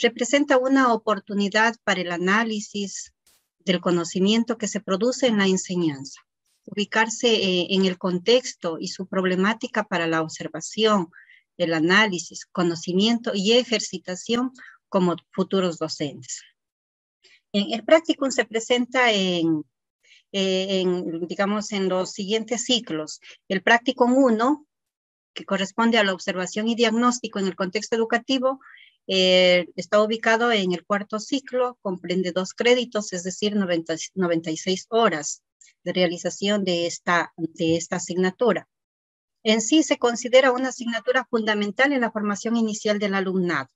Representa una oportunidad para el análisis, del conocimiento que se produce en la enseñanza, ubicarse eh, en el contexto y su problemática para la observación, el análisis, conocimiento y ejercitación como futuros docentes. En el practicum se presenta en, eh, en, digamos, en los siguientes ciclos. El practicum 1, que corresponde a la observación y diagnóstico en el contexto educativo, eh, está ubicado en el cuarto ciclo, comprende dos créditos, es decir, 96 horas de realización de esta, de esta asignatura. En sí se considera una asignatura fundamental en la formación inicial del alumnado,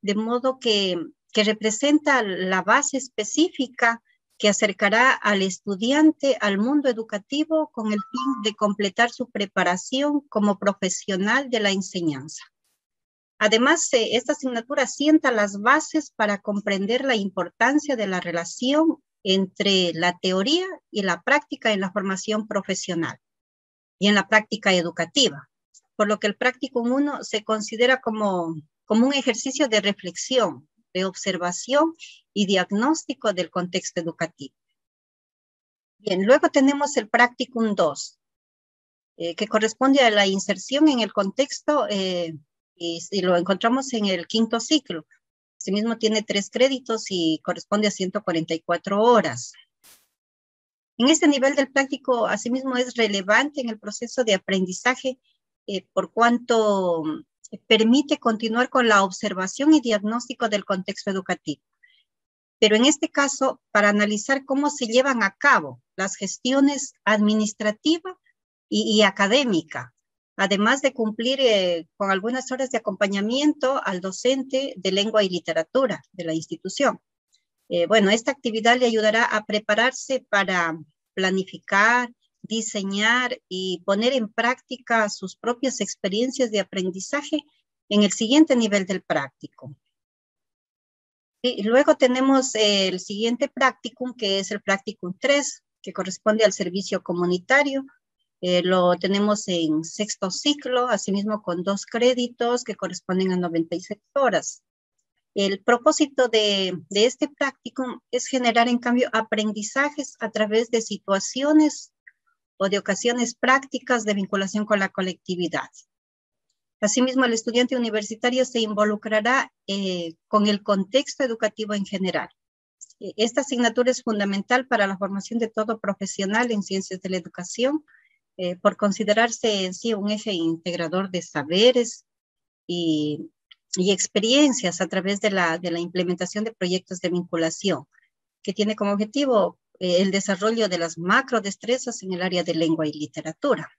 de modo que, que representa la base específica que acercará al estudiante al mundo educativo con el fin de completar su preparación como profesional de la enseñanza. Además, eh, esta asignatura sienta las bases para comprender la importancia de la relación entre la teoría y la práctica en la formación profesional y en la práctica educativa. por lo que el practicum 1 se considera como, como un ejercicio de reflexión, de observación y diagnóstico del contexto educativo. Bien, luego tenemos el practicum 2, eh, que corresponde a la inserción en el contexto eh, y, y, lo encontramos en el quinto ciclo. Asimismo tiene tres créditos y corresponde a 144 horas. En este nivel del práctico, asimismo, es relevante en el proceso de aprendizaje eh, por cuanto permite continuar con la observación y diagnóstico del contexto educativo. Pero en este caso, para analizar cómo se llevan a cabo las gestiones administrativa y, académica, además de cumplir eh, con algunas horas de acompañamiento al docente de lengua y literatura de la institución. Eh, bueno, esta actividad le ayudará a prepararse para planificar, diseñar y poner en práctica sus propias experiencias de aprendizaje en el siguiente nivel del práctico. Y luego tenemos el siguiente practicum, que es el practicum 3, que corresponde al servicio comunitario. Eh, lo tenemos en sexto ciclo, asimismo con dos créditos que corresponden a 96 horas. El propósito de, este práctico es generar, en cambio, aprendizajes a través de situaciones o de ocasiones prácticas de vinculación con la colectividad. Asimismo, el estudiante universitario se involucrará eh, con el contexto educativo en general. E, esta asignatura es fundamental para la formación de todo profesional en ciencias de la educación, eh, por considerarse en sí un eje integrador de saberes y experiencias a través de la implementación de proyectos de vinculación, que tiene como objetivo eh, el desarrollo de las macro destrezas en el área de lengua y literatura.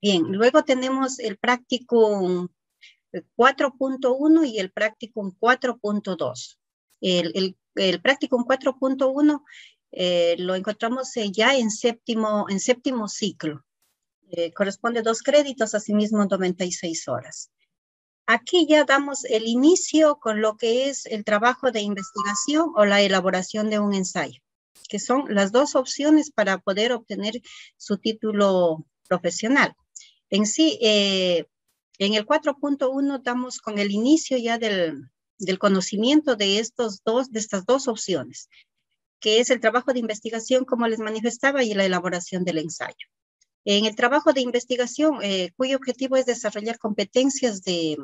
Bien, luego tenemos el práctico 4.1 y el práctico 4.2. El, el, el práctico 4.1 eh, lo encontramos eh, ya en séptimo, en séptimo ciclo. Eh, corresponde a dos créditos, asimismo 96 horas. Aquí ya damos el inicio con lo que es el trabajo de investigación o la elaboración de un ensayo, que son las dos opciones para poder obtener su título profesional. En sí, eh, en el 4.1 damos con el inicio ya del, del conocimiento de, estos dos, de estas dos opciones, que es el trabajo de investigación, como les manifestaba, y la elaboración del ensayo en el trabajo de investigación, eh, cuyo objetivo es desarrollar competencias de,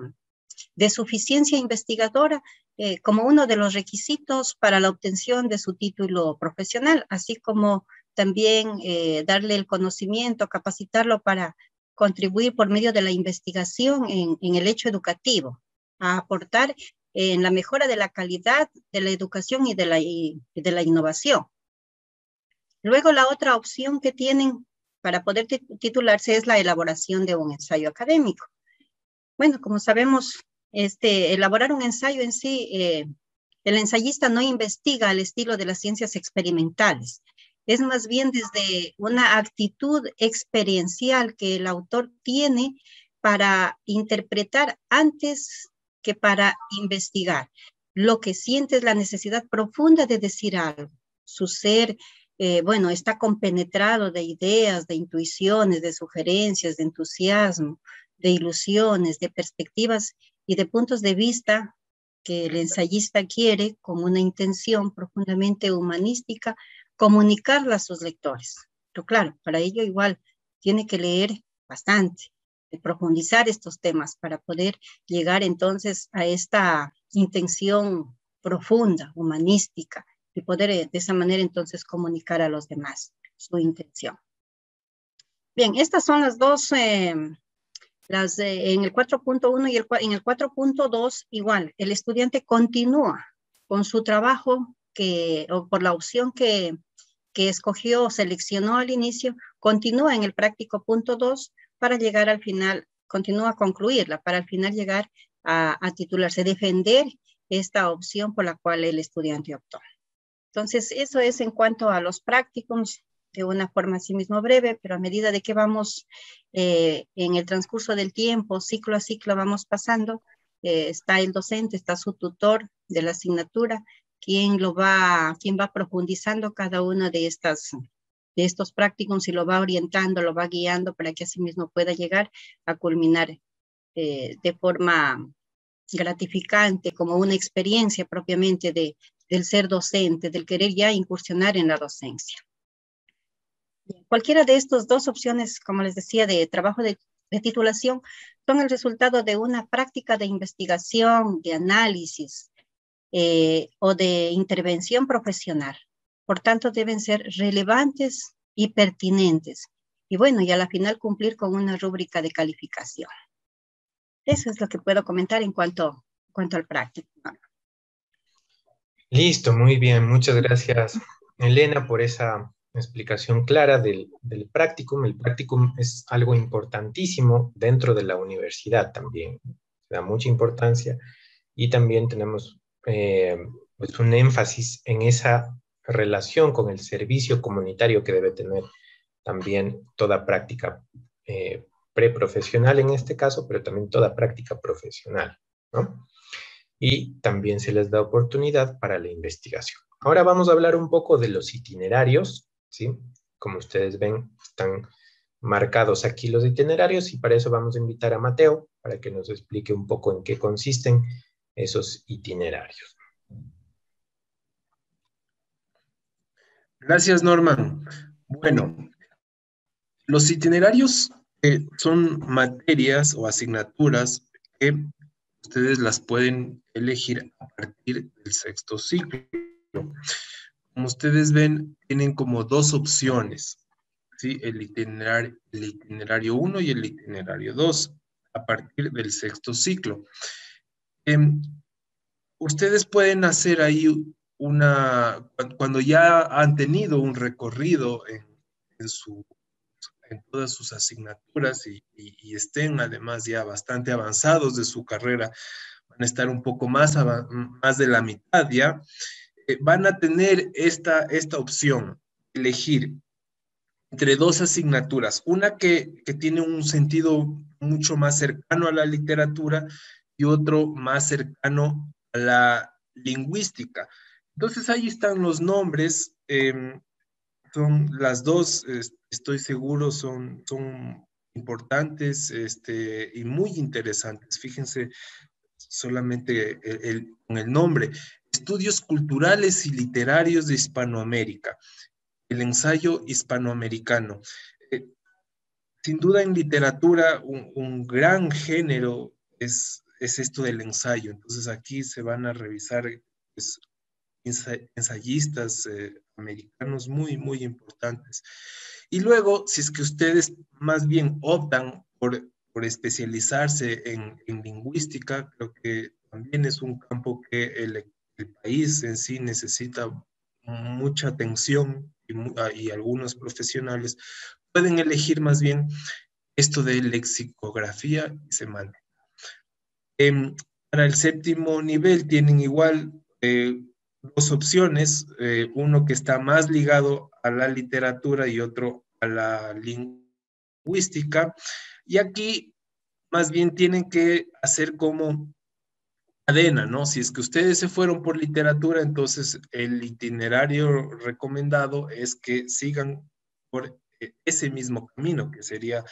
de suficiencia investigadora eh, como uno de los requisitos para la obtención de su título profesional, así como también eh, darle el conocimiento, capacitarlo para contribuir por medio de la investigación en, el hecho educativo, a aportar en la mejora de la calidad de la educación y de la, y de la innovación. Luego, la otra opción que tienen para poder titularse es la elaboración de un ensayo académico. Bueno, como sabemos, este, elaborar un ensayo en sí, eh, el ensayista no investiga al estilo de las ciencias experimentales. Es más bien desde una actitud experiencial que el autor tiene para interpretar antes que para investigar. Lo que siente es la necesidad profunda de decir algo. Su ser eh, bueno, está compenetrado de ideas, de intuiciones, de sugerencias, de entusiasmo, de ilusiones, de perspectivas y de puntos de vista que el ensayista quiere, con una intención profundamente humanística, comunicarla a sus lectores. Pero claro, para ello igual tiene que leer bastante, profundizar estos temas para poder llegar entonces a esta intención profunda, humanística, y poder eh, de esa manera entonces comunicar a los demás su intención. Bien, estas son las dos, eh, las en el 4.1 y el, en el 4.2 igual, el estudiante continúa con su trabajo que, o por la opción que, que escogió o seleccionó al inicio, continúa en el práctico punto 2 para llegar al final, continúa a concluirla, para al final llegar a, a titularse, defender esta opción por la cual el estudiante optó. Entonces, eso es en cuanto a los prácticos, de una forma así mismo breve, pero a medida de que vamos eh, en el transcurso del tiempo, ciclo a ciclo, vamos pasando, eh, está el docente, está su tutor de la asignatura, quien lo va, quien va profundizando cada una de estas, de estos prácticos y lo va orientando, lo va guiando para que así mismo pueda llegar a culminar eh, de forma gratificante, como una experiencia propiamente de, del ser docente, del querer ya incursionar en la docencia. Cualquiera de estas dos opciones, como les decía, de trabajo de, titulación, son el resultado de una práctica de investigación, de análisis eh, o de intervención profesional. Por tanto, deben ser relevantes y pertinentes. Y bueno, y a la final cumplir con una rúbrica de calificación. Eso es lo que puedo comentar en cuanto, cuanto al práctico. Listo, muy bien. Muchas gracias, Elena, por esa explicación clara del, del practicum. El practicum es algo importantísimo dentro de la universidad también. Da mucha importancia y también tenemos eh, pues un énfasis en esa relación con el servicio comunitario que debe tener también toda práctica eh, preprofesional en este caso, pero también toda práctica profesional, ¿no? Y también se les da oportunidad para la investigación. Ahora vamos a hablar un poco de los itinerarios, ¿sí? Como ustedes ven, están marcados aquí los itinerarios y para eso vamos a invitar a Mateo para que nos explique un poco en qué consisten esos itinerarios. Gracias, Norman. Bueno, los itinerarios eh, son materias o asignaturas que ustedes las pueden elegir a partir del sexto ciclo. Como ustedes ven, tienen como dos opciones, ¿sí? el, itinerario, el itinerario 1 y el itinerario 2, a partir del sexto ciclo. Em, ustedes pueden hacer ahí una, cuando ya han tenido un recorrido en, en, todas sus asignaturas y, estén además ya bastante avanzados de su carrera, van a estar un poco más, más de la mitad ya, van a tener esta, esta opción, elegir entre dos asignaturas, una que, que tiene un sentido mucho más cercano a la literatura y otro más cercano a la lingüística. Entonces ahí están los nombres, em, son las dos, estoy seguro, son, son importantes este, y muy interesantes. Fíjense solamente con el nombre. Estudios culturales y literarios de Hispanoamérica. El ensayo hispanoamericano. Eh, sin duda en literatura un, gran género es, es, esto del ensayo. Entonces aquí se van a revisar pues, ensayistas eh, americanos muy, muy importantes. Y luego, si es que ustedes más bien optan por, por especializarse en, en, lingüística, creo que también es un campo que el, el país en sí necesita mucha atención y, ah, y, algunos profesionales pueden elegir más bien esto de lexicografía y semántica. Eh, para el séptimo nivel tienen igual eh, dos opciones, eh, uno que está más ligado a la literatura y otro a la lingüística. Y aquí más bien tienen que hacer como cadena, ¿no? Si es que ustedes se fueron por literatura, entonces el itinerario recomendado es que sigan por eh, ese mismo camino, que sería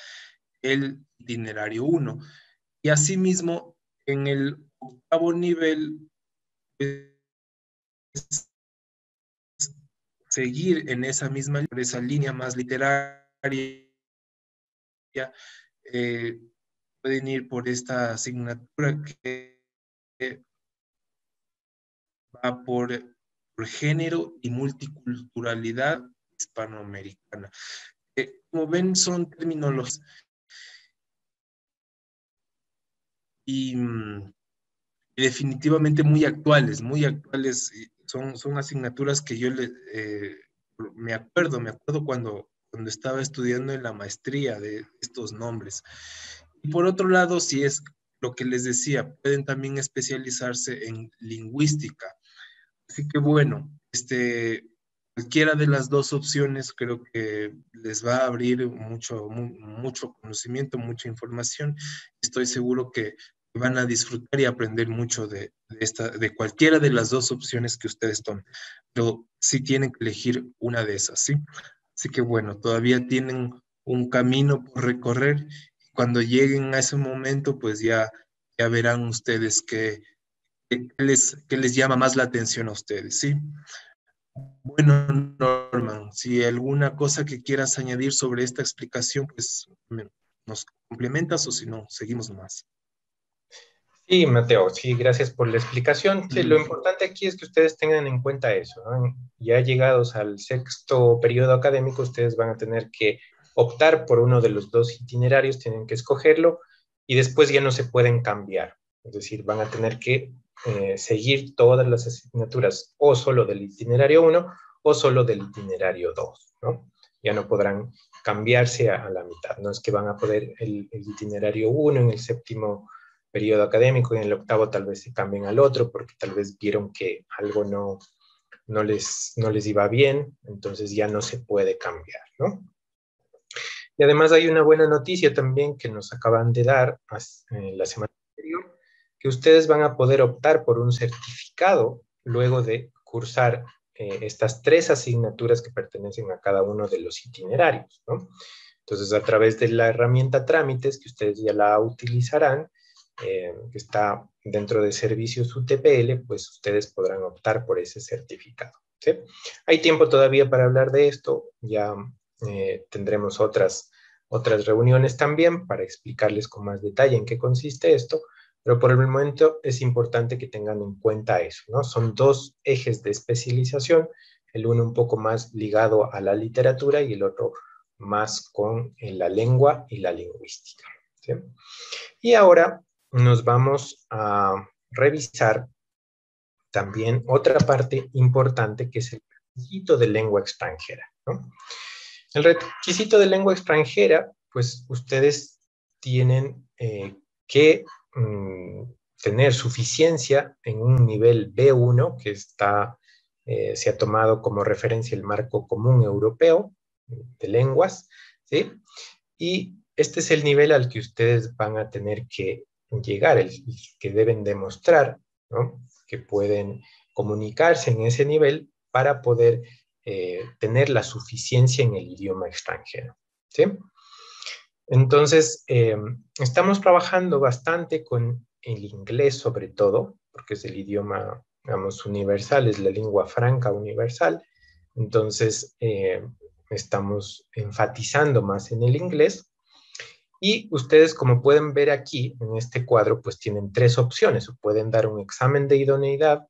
el itinerario 1. Y asimismo, en el octavo nivel, seguir en esa misma, esa línea más literaria, eh, pueden ir por esta asignatura que va por, por género y multiculturalidad hispanoamericana. Eh, como ven, son terminologías y, mm, definitivamente muy actuales, muy actuales son, son asignaturas que yo le, eh, me acuerdo, me acuerdo cuando, cuando estaba estudiando en la maestría de estos nombres. Y por otro lado, si es lo que les decía, pueden también especializarse en lingüística. Así que bueno, este, cualquiera de las dos opciones creo que les va a abrir mucho, mucho conocimiento, mucha información. Estoy seguro que van a disfrutar y aprender mucho de, esta, de cualquiera de las dos opciones que ustedes tomen. Pero sí tienen que elegir una de esas, ¿sí? Así que bueno, todavía tienen un camino por recorrer. Cuando lleguen a ese momento, pues ya, ya verán ustedes qué, les, qué les llama más la atención a ustedes, ¿sí? Bueno, Norman, si alguna cosa que quieras añadir sobre esta explicación, pues nos complementas o si no, seguimos nomás. Sí, Mateo, sí, gracias por la explicación. lo importante aquí es que ustedes tengan en cuenta eso. Ya llegados al sexto periodo académico, ustedes van a tener que optar por uno de los dos itinerarios, tienen que escogerlo y después ya no se pueden cambiar. Es decir, van a tener que eh, seguir todas las asignaturas o solo del itinerario 1 o solo del itinerario 2. ¿no? Ya no podrán cambiarse a, la mitad. No es que van a poder el, el itinerario 1 en el séptimo periodo académico y en el octavo tal vez se cambien al otro porque tal vez vieron que algo no, no, les, no les iba bien, entonces ya no se puede cambiar, ¿no? Y además hay una buena noticia también que nos acaban de dar eh, la semana anterior, que ustedes van a poder optar por un certificado luego de cursar eh, estas tres asignaturas que pertenecen a cada uno de los itinerarios, ¿no? Entonces, a través de la herramienta trámites, que ustedes ya la utilizarán, eh, que está dentro de servicios UTPL, pues ustedes podrán optar por ese certificado. Hay tiempo todavía para hablar de esto, ya eh, tendremos otras, otras reuniones también para explicarles con más detalle en qué consiste esto, pero por el momento es importante que tengan en cuenta eso, ¿no? Son dos ejes de especialización, el uno un poco más ligado a la literatura y el otro más con eh, la lengua y la lingüística. Y ahora nos vamos a revisar también otra parte importante que es el requisito de lengua extranjera. El requisito de lengua extranjera, pues ustedes tienen eh, que mm, tener suficiencia en un nivel B1, que está, eh, se ha tomado como referencia el marco común europeo de lenguas, ¿sí? Y este es el nivel al que ustedes van a tener que llegar, el, que deben demostrar, que pueden comunicarse en ese nivel para poder eh, tener la suficiencia en el idioma extranjero. ¿sí? Entonces, em, estamos trabajando bastante con el inglés sobre todo, porque es el idioma, digamos, universal, es la lengua franca universal. Entonces, eh, estamos enfatizando más en el inglés y ustedes, como pueden ver aquí en este cuadro, pues tienen tres opciones. Pueden dar un examen de idoneidad,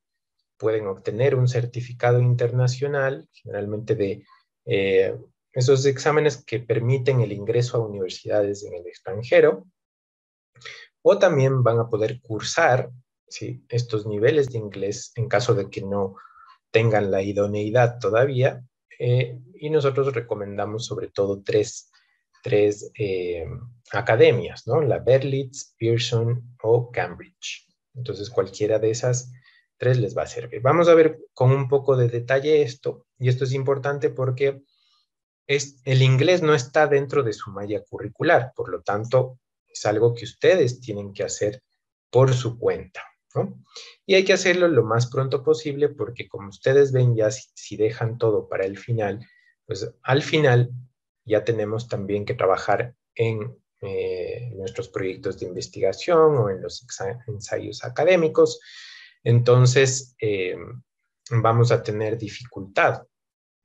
pueden obtener un certificado internacional, generalmente de eh, esos exámenes que permiten el ingreso a universidades en el extranjero, o también van a poder cursar estos niveles de inglés en caso de que no tengan la idoneidad todavía. Eh, y nosotros recomendamos sobre todo tres tres eh, academias, ¿no? La Berlitz, Pearson o Cambridge. Entonces, cualquiera de esas tres les va a servir. Vamos a ver con un poco de detalle esto, y esto es importante porque es, el inglés no está dentro de su malla curricular, por lo tanto, es algo que ustedes tienen que hacer por su cuenta. Y hay que hacerlo lo más pronto posible porque como ustedes ven ya si dejan todo para el final, pues al final ya tenemos también que trabajar en eh, nuestros proyectos de investigación o en los ensayos académicos. Entonces, eh, vamos a tener dificultad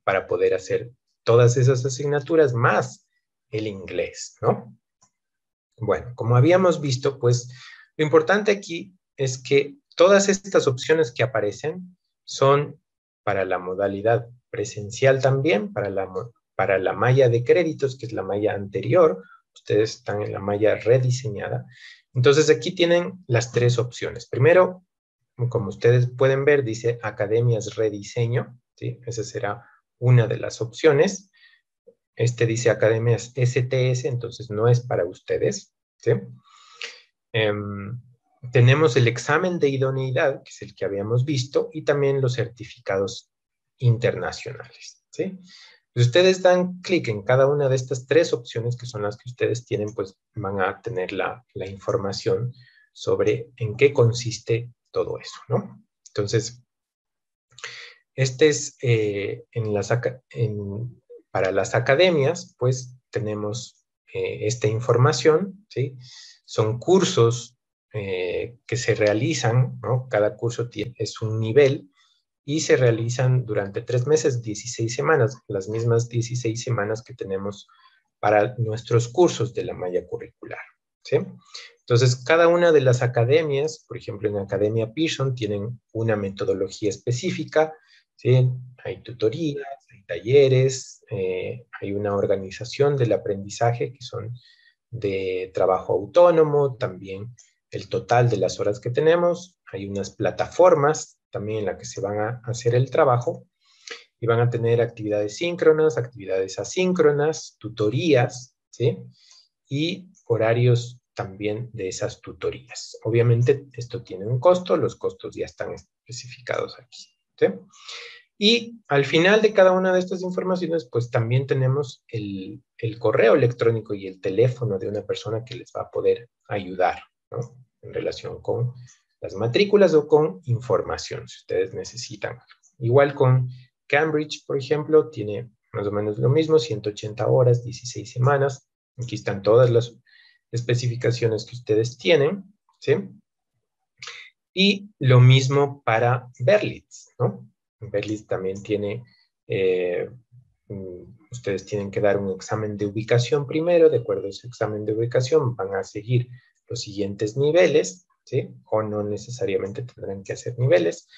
para poder hacer todas esas asignaturas más el inglés, ¿no? Bueno, como habíamos visto, pues lo importante aquí es que todas estas opciones que aparecen son para la modalidad presencial también, para la para la malla de créditos, que es la malla anterior, ustedes están en la malla rediseñada. Entonces aquí tienen las tres opciones. Primero, como ustedes pueden ver, dice Academias Rediseño, ¿sí? Esa será una de las opciones. Este dice Academias STS, entonces no es para ustedes, ¿sí? Em, tenemos el examen de idoneidad, que es el que habíamos visto, y también los certificados internacionales, ¿sí? Si ustedes dan clic en cada una de estas tres opciones que son las que ustedes tienen, pues van a tener la, información sobre en qué consiste todo eso, ¿no? Entonces, este es eh, en, la, en para las academias, pues tenemos eh, esta información, ¿sí? Son cursos eh, que se realizan, ¿no? Cada curso tiene, es un nivel y se realizan durante tres meses, 16 semanas, las mismas 16 semanas que tenemos para nuestros cursos de la malla curricular. Entonces, cada una de las academias, por ejemplo, en Academia Pearson, tienen una metodología específica, ¿sí? hay tutorías, hay talleres, eh, hay una organización del aprendizaje que son de trabajo autónomo, también el total de las horas que tenemos, hay unas plataformas también en las que se van a hacer el trabajo y van a tener actividades síncronas, actividades asíncronas, tutorías, ¿sí? Y horarios también de esas tutorías. Obviamente esto tiene un costo, los costos ya están especificados aquí. ¿sí? Y al final de cada una de estas informaciones, pues también tenemos el, correo electrónico y el teléfono de una persona que les va a poder ayudar ¿no? en relación con las matrículas o con información, si ustedes necesitan. Igual con Cambridge, por ejemplo, tiene más o menos lo mismo, 180 horas, 16 semanas. Aquí están todas las especificaciones que ustedes tienen, ¿sí? Y lo mismo para Berlitz, ¿no? Berlitz también tiene, eh, mm, ustedes tienen que dar un examen de ubicación primero, de acuerdo a ese examen de ubicación van a seguir los siguientes niveles, ¿sí? O no necesariamente tendrán que hacer niveles.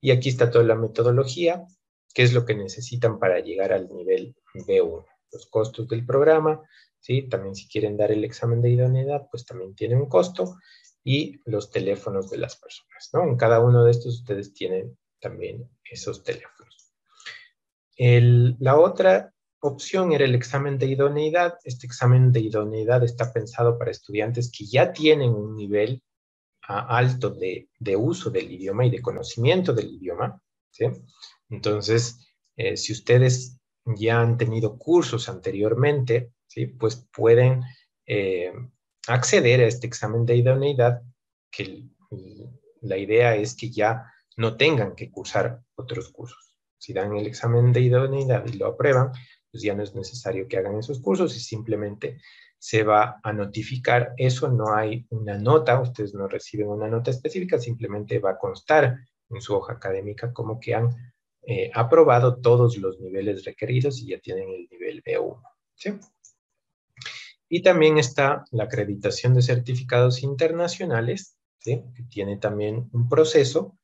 Y aquí está toda la metodología, qué es lo que necesitan para llegar al nivel B1, los costos del programa, ¿sí? También si quieren dar el examen de idoneidad, pues también tiene un costo y los teléfonos de las personas, ¿no? En cada uno de estos ustedes tienen también esos teléfonos. la otra opción era el examen de idoneidad. Este examen de idoneidad está pensado para estudiantes que ya tienen un nivel alto de, uso del idioma y de conocimiento del idioma. ¿sí? Entonces, eh, si ustedes ya han tenido cursos anteriormente, ¿sí? pues pueden eh, acceder a este examen de idoneidad, que la idea es que ya no tengan que cursar otros cursos. Si dan el examen de idoneidad y lo aprueban, pues ya no es necesario que hagan esos cursos y simplemente se va a notificar. Eso no hay una nota, ustedes no reciben una nota específica, simplemente va a constar en su hoja académica como que han eh, aprobado todos los niveles requeridos y ya tienen el nivel B1. ¿sí? Y también está la acreditación de certificados internacionales, que tiene también un proceso.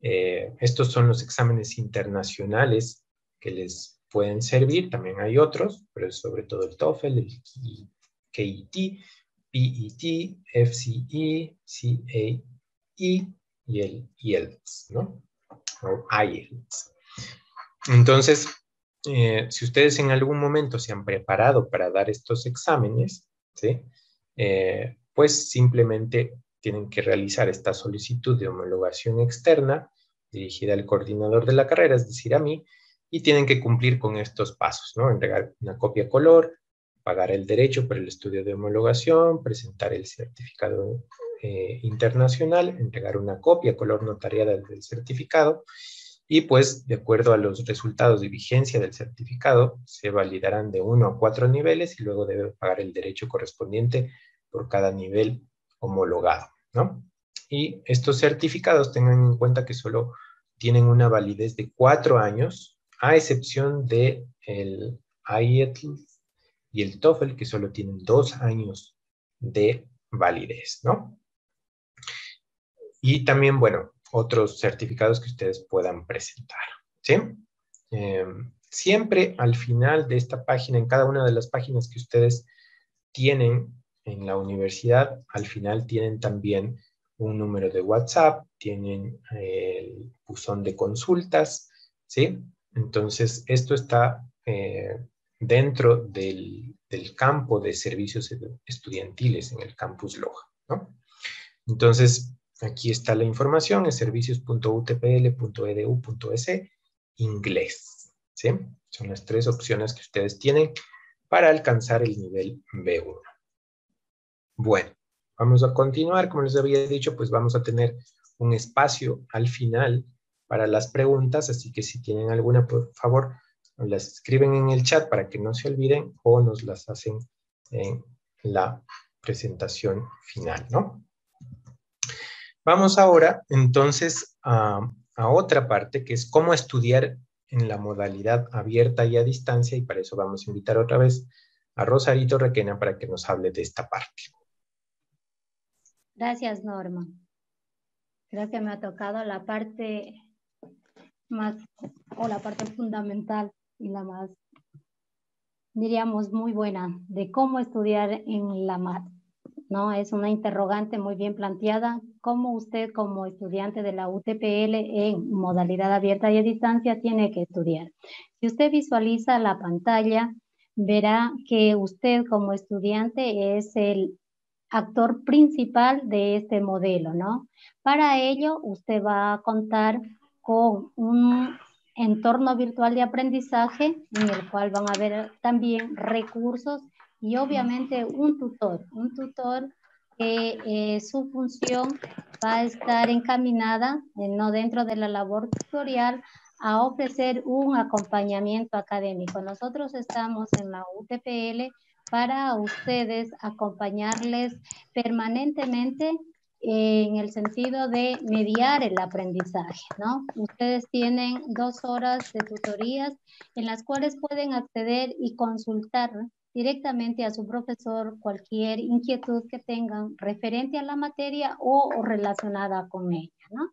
Eh, estos son los exámenes internacionales que les pueden servir, también hay otros, pero sobre todo el TOEFL, el KET, PET, FCE, CAE y el IELTS, ¿no? O IELTS. Entonces, eh, si ustedes en algún momento se han preparado para dar estos exámenes, ¿sí? Eh, pues simplemente tienen que realizar esta solicitud de homologación externa dirigida al coordinador de la carrera, es decir, a mí, y tienen que cumplir con estos pasos, ¿no? Entregar una copia color, pagar el derecho por el estudio de homologación, presentar el certificado eh, internacional, entregar una copia color notariada del certificado y pues de acuerdo a los resultados de vigencia del certificado se validarán de uno a cuatro niveles y luego debe pagar el derecho correspondiente por cada nivel homologado, ¿no? Y estos certificados tengan en cuenta que solo tienen una validez de cuatro años, a excepción de el IETL y el TOEFL, que solo tienen dos años de validez, ¿no? Y también, bueno, otros certificados que ustedes puedan presentar. ¿sí? Em, siempre al final de esta página, en cada una de las páginas que ustedes tienen en la universidad, al final tienen también un número de WhatsApp, tienen el buzón de consultas, ¿sí? Entonces, esto está eh, dentro del, del, campo de servicios estudiantiles en el campus Loja, ¿no? Entonces, Aquí está la información, es servicios.utpl.edu.es, inglés. ¿sí? Son las tres opciones que ustedes tienen para alcanzar el nivel B1. Bueno, vamos a continuar. Como les había dicho, pues vamos a tener un espacio al final para las preguntas, así que si tienen alguna, por favor, las escriben en el chat para que no se olviden o nos las hacen en la presentación final, ¿no? Vamos ahora entonces a, otra parte que es cómo estudiar en la modalidad abierta y a distancia y para eso vamos a invitar otra vez a Rosarito Requena para que nos hable de esta parte. Gracias, Norma. Creo que me ha tocado la parte más, o la parte fundamental y la más, diríamos, muy buena de cómo estudiar en la MAT. ¿No? Es una interrogante muy bien planteada. ¿Cómo usted como estudiante de la UTPL en modalidad abierta y a distancia tiene que estudiar? Si usted visualiza la pantalla, verá que usted como estudiante es el actor principal de este modelo, ¿no? Para ello, usted va a contar con un entorno virtual de aprendizaje en el cual van a haber también recursos y obviamente un tutor, un tutor que eh, su función va a estar encaminada, eh, no dentro de la labor tutorial, a ofrecer un acompañamiento académico. Nosotros estamos en la UTPL para ustedes acompañarles permanentemente en el sentido de mediar el aprendizaje, ¿no? Ustedes tienen dos horas de tutorías en las cuales pueden acceder y consultar directamente a su profesor cualquier inquietud que tengan referente a la materia o, relacionada con ella, ¿no?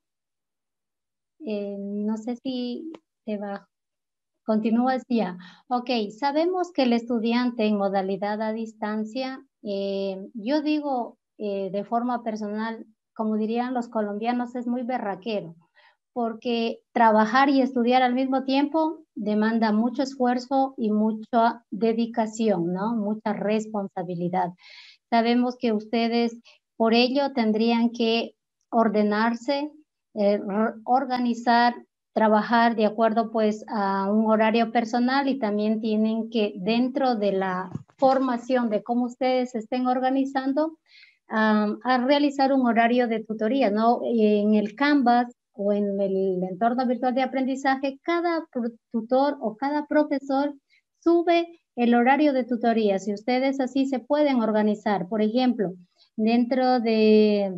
Eh, no sé si te va. Continúas ya. Ok, sabemos que el estudiante en modalidad a distancia, eh, yo digo eh, de forma personal, como dirían los colombianos, es muy berraquero porque trabajar y estudiar al mismo tiempo demanda mucho esfuerzo y mucha dedicación, ¿no? Mucha responsabilidad. Sabemos que ustedes por ello tendrían que ordenarse, eh, organizar, trabajar de acuerdo pues a un horario personal y también tienen que dentro de la formación de cómo ustedes estén organizando, a realizar un horario de tutoría, ¿no? En el Canvas o en el entorno virtual de aprendizaje, cada tutor o cada profesor sube el horario de tutoría. Si ustedes así se pueden organizar, por ejemplo, dentro de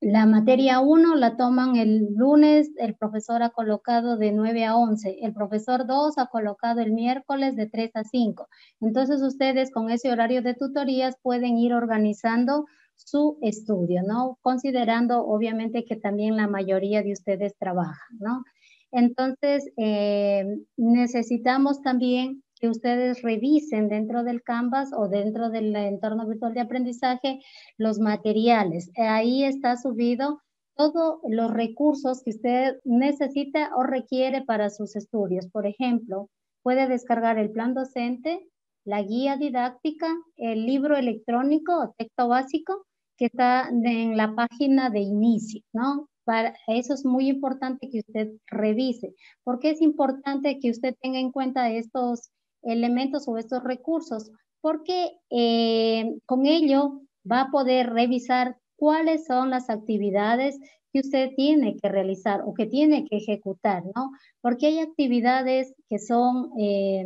la materia 1 la toman el lunes, el profesor ha colocado de 9 a 11, el profesor 2 ha colocado el miércoles de 3 a 5. Entonces ustedes con ese horario de tutorías pueden ir organizando su estudio, ¿no? Considerando obviamente que también la mayoría de ustedes trabajan, ¿no? Entonces, eh, necesitamos también que ustedes revisen dentro del Canvas o dentro del entorno virtual de aprendizaje los materiales. Ahí está subido todos los recursos que usted necesita o requiere para sus estudios. Por ejemplo, puede descargar el plan docente, la guía didáctica, el libro electrónico o texto básico que está en la página de inicio, ¿no? Para, eso es muy importante que usted revise. porque es importante que usted tenga en cuenta estos elementos o estos recursos? Porque eh, con ello va a poder revisar cuáles son las actividades que usted tiene que realizar o que tiene que ejecutar, ¿no? Porque hay actividades que son eh,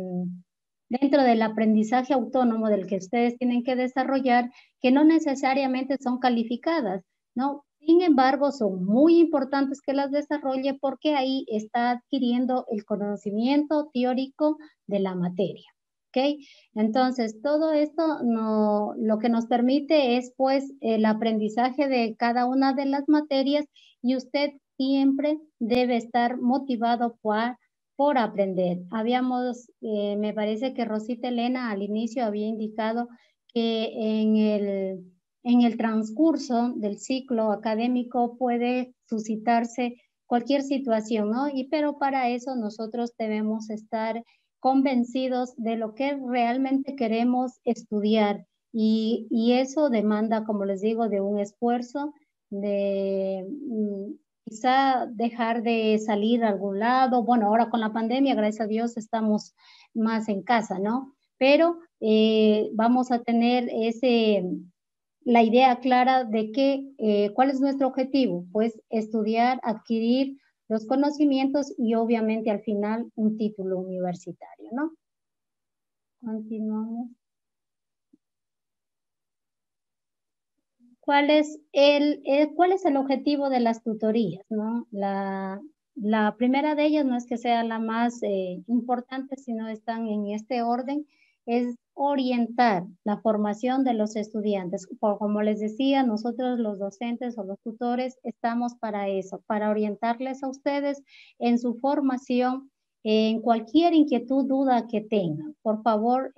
dentro del aprendizaje autónomo del que ustedes tienen que desarrollar, que no necesariamente son calificadas, ¿no? Sin embargo, son muy importantes que las desarrolle porque ahí está adquiriendo el conocimiento teórico de la materia. ¿ok? Entonces, todo esto no, lo que nos permite es pues el aprendizaje de cada una de las materias y usted siempre debe estar motivado por, por aprender. Habíamos, eh, me parece que Rosita Elena al inicio había indicado que en el, en el transcurso del ciclo académico puede suscitarse cualquier situación, ¿no? Y pero para eso nosotros debemos estar convencidos de lo que realmente queremos estudiar y, y eso demanda, como les digo, de un esfuerzo, de mm, quizá dejar de salir a algún lado. Bueno, ahora con la pandemia, gracias a Dios, estamos más en casa, ¿no? Pero eh, vamos a tener ese, la idea clara de que, eh, cuál es nuestro objetivo, pues estudiar, adquirir los conocimientos y obviamente al final un título universitario, ¿no? Continuamos. ¿Cuál es el, eh, cuál es el objetivo de las tutorías? ¿no? La, la primera de ellas no es que sea la más eh, importante, sino están en este orden, es orientar la formación de los estudiantes. como les decía, nosotros los docentes o los tutores estamos para eso, para orientarles a ustedes en su formación, en cualquier inquietud, duda que tengan. Por favor,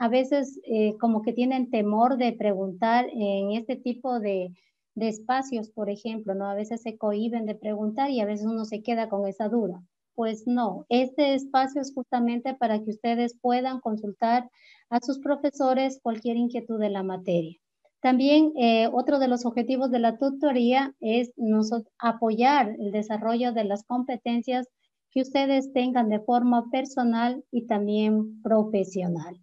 a veces eh, como que tienen temor de preguntar en este tipo de, de espacios, por ejemplo, ¿no? A veces se cohiben de preguntar y a veces uno se queda con esa duda. Pues no, este espacio es justamente para que ustedes puedan consultar a sus profesores cualquier inquietud de la materia. También eh, otro de los objetivos de la tutoría es apoyar el desarrollo de las competencias que ustedes tengan de forma personal y también profesional.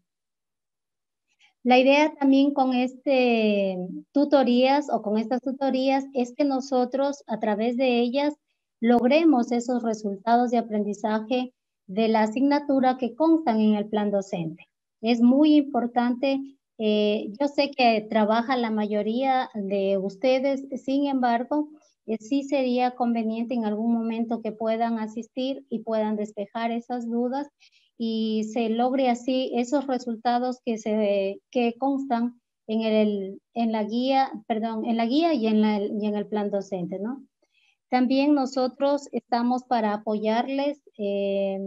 La idea también con este tutorías o con estas tutorías es que nosotros a través de ellas logremos esos resultados de aprendizaje de la asignatura que constan en el plan docente. Es muy importante, eh, yo sé que trabaja la mayoría de ustedes, sin embargo, eh, sí sería conveniente en algún momento que puedan asistir y puedan despejar esas dudas y se logre así esos resultados que, se, que constan en, el, en la guía, perdón, en la guía y en, la, y en el plan docente, ¿no? También nosotros estamos para apoyarles eh,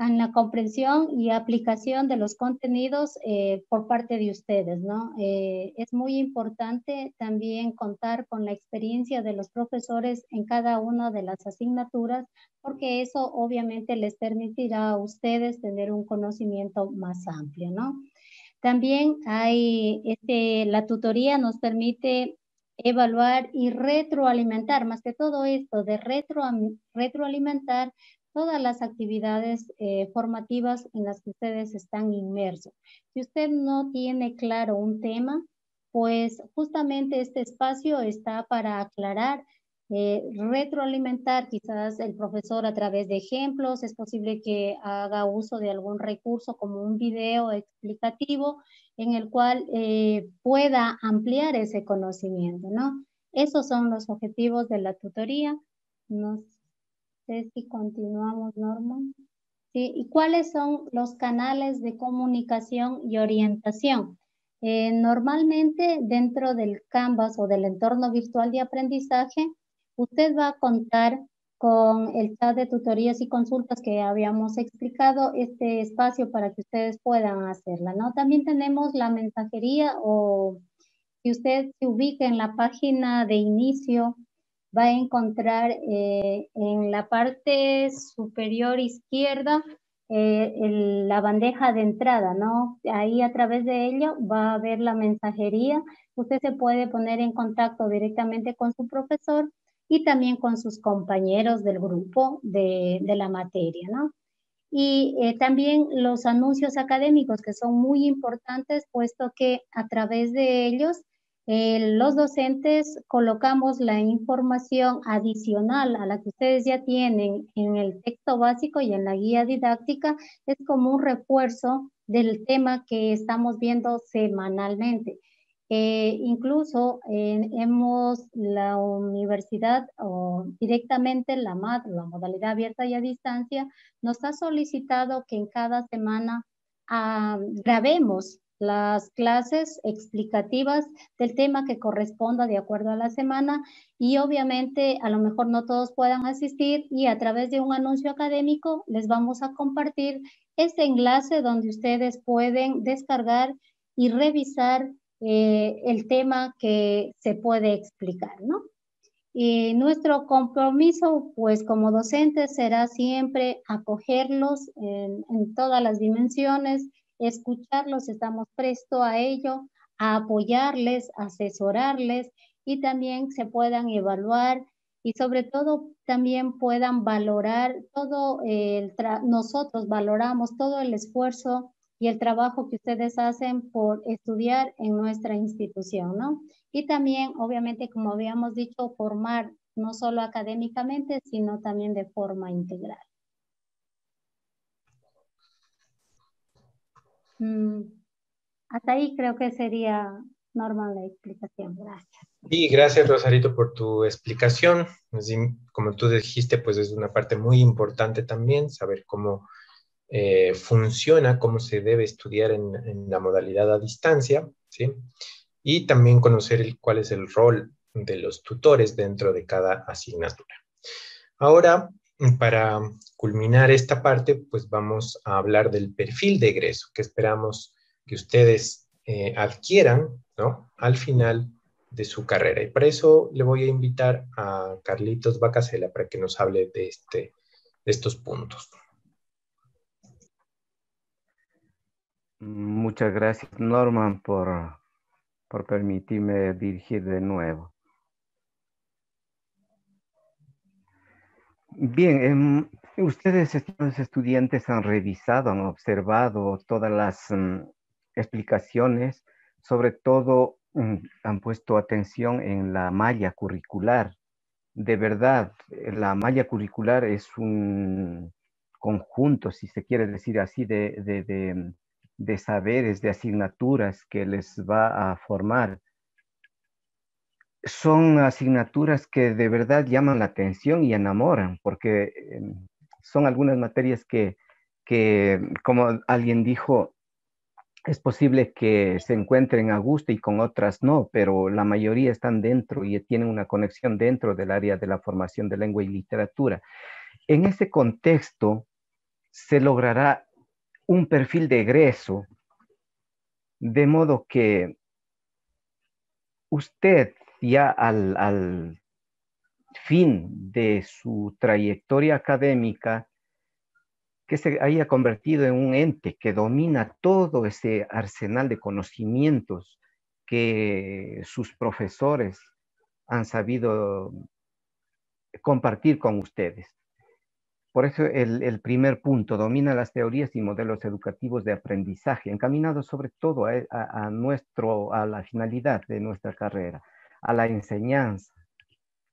en la comprensión y aplicación de los contenidos eh, por parte de ustedes, ¿no? Eh, es muy importante también contar con la experiencia de los profesores en cada una de las asignaturas, porque eso obviamente les permitirá a ustedes tener un conocimiento más amplio, ¿no? También hay, este, la tutoría nos permite evaluar y retroalimentar, más que todo esto de retro, retroalimentar todas las actividades eh, formativas en las que ustedes están inmersos. Si usted no tiene claro un tema, pues justamente este espacio está para aclarar, eh, retroalimentar quizás el profesor a través de ejemplos, es posible que haga uso de algún recurso como un video explicativo en el cual eh, pueda ampliar ese conocimiento, ¿no? Esos son los objetivos de la tutoría. Nos si continuamos, Norma. ¿Y cuáles son los canales de comunicación y orientación? Eh, normalmente dentro del Canvas o del entorno virtual de aprendizaje, usted va a contar con el chat de tutorías y consultas que habíamos explicado, este espacio para que ustedes puedan hacerla, ¿no? También tenemos la mensajería o si usted se ubica en la página de inicio va a encontrar eh, en la parte superior izquierda eh, la bandeja de entrada, ¿no? Ahí a través de ello va a ver la mensajería. Usted se puede poner en contacto directamente con su profesor y también con sus compañeros del grupo de, de la materia, ¿no? Y eh, también los anuncios académicos que son muy importantes, puesto que a través de ellos eh, los docentes colocamos la información adicional a la que ustedes ya tienen en el texto básico y en la guía didáctica, es como un refuerzo del tema que estamos viendo semanalmente. Eh, incluso eh, hemos, la universidad o directamente la la modalidad abierta y a distancia, nos ha solicitado que en cada semana ah, grabemos las clases explicativas del tema que corresponda de acuerdo a la semana y obviamente a lo mejor no todos puedan asistir y a través de un anuncio académico les vamos a compartir este enlace donde ustedes pueden descargar y revisar eh, el tema que se puede explicar, ¿no? Y nuestro compromiso, pues como docentes, será siempre acogerlos en, en todas las dimensiones, escucharlos, estamos presto a ello, a apoyarles, asesorarles y también se puedan evaluar y sobre todo también puedan valorar todo el nosotros valoramos todo el esfuerzo y el trabajo que ustedes hacen por estudiar en nuestra institución, ¿no? Y también, obviamente, como habíamos dicho, formar no solo académicamente, sino también de forma integral. Mm, hasta ahí creo que sería normal la explicación. Gracias. Y gracias, Rosarito, por tu explicación. como tú dijiste, pues es una parte muy importante también saber cómo eh, funciona, cómo se debe estudiar en, la modalidad a distancia, ¿sí? Y también conocer cuál es el rol de los tutores dentro de cada asignatura. Ahora, para culminar esta parte, pues vamos a hablar del perfil de egreso que esperamos que ustedes eh, adquieran. Al final de su carrera. Y para eso le voy a invitar a Carlitos Bacasela para que nos hable de, este, de estos puntos. Muchas gracias, Norman, por, por permitirme dirigir de nuevo. Bien, em, ustedes, estimados estudiantes, han revisado, han observado todas las mm, explicaciones, sobre todo mm, han puesto atención en la malla curricular. De verdad, la malla curricular es un conjunto, si se quiere decir así, de, de de saberes, de asignaturas que les va a formar. Son asignaturas que de verdad llaman la atención y enamoran, porque em, son algunas materias que, que, como alguien dijo, es posible que se encuentren a gusto y con otras no, pero la mayoría están dentro y tienen una conexión dentro del área de la formación de lengua y literatura. En ese contexto se logrará un perfil de egreso, de modo que usted ya al, fin de su trayectoria académica, que se haya convertido en un ente que domina todo ese arsenal de conocimientos que sus profesores han sabido compartir con ustedes. Por eso el, primer punto domina las teorías y modelos educativos de aprendizaje, encaminados sobre todo a, nuestro, a la finalidad de nuestra carrera, a la enseñanza,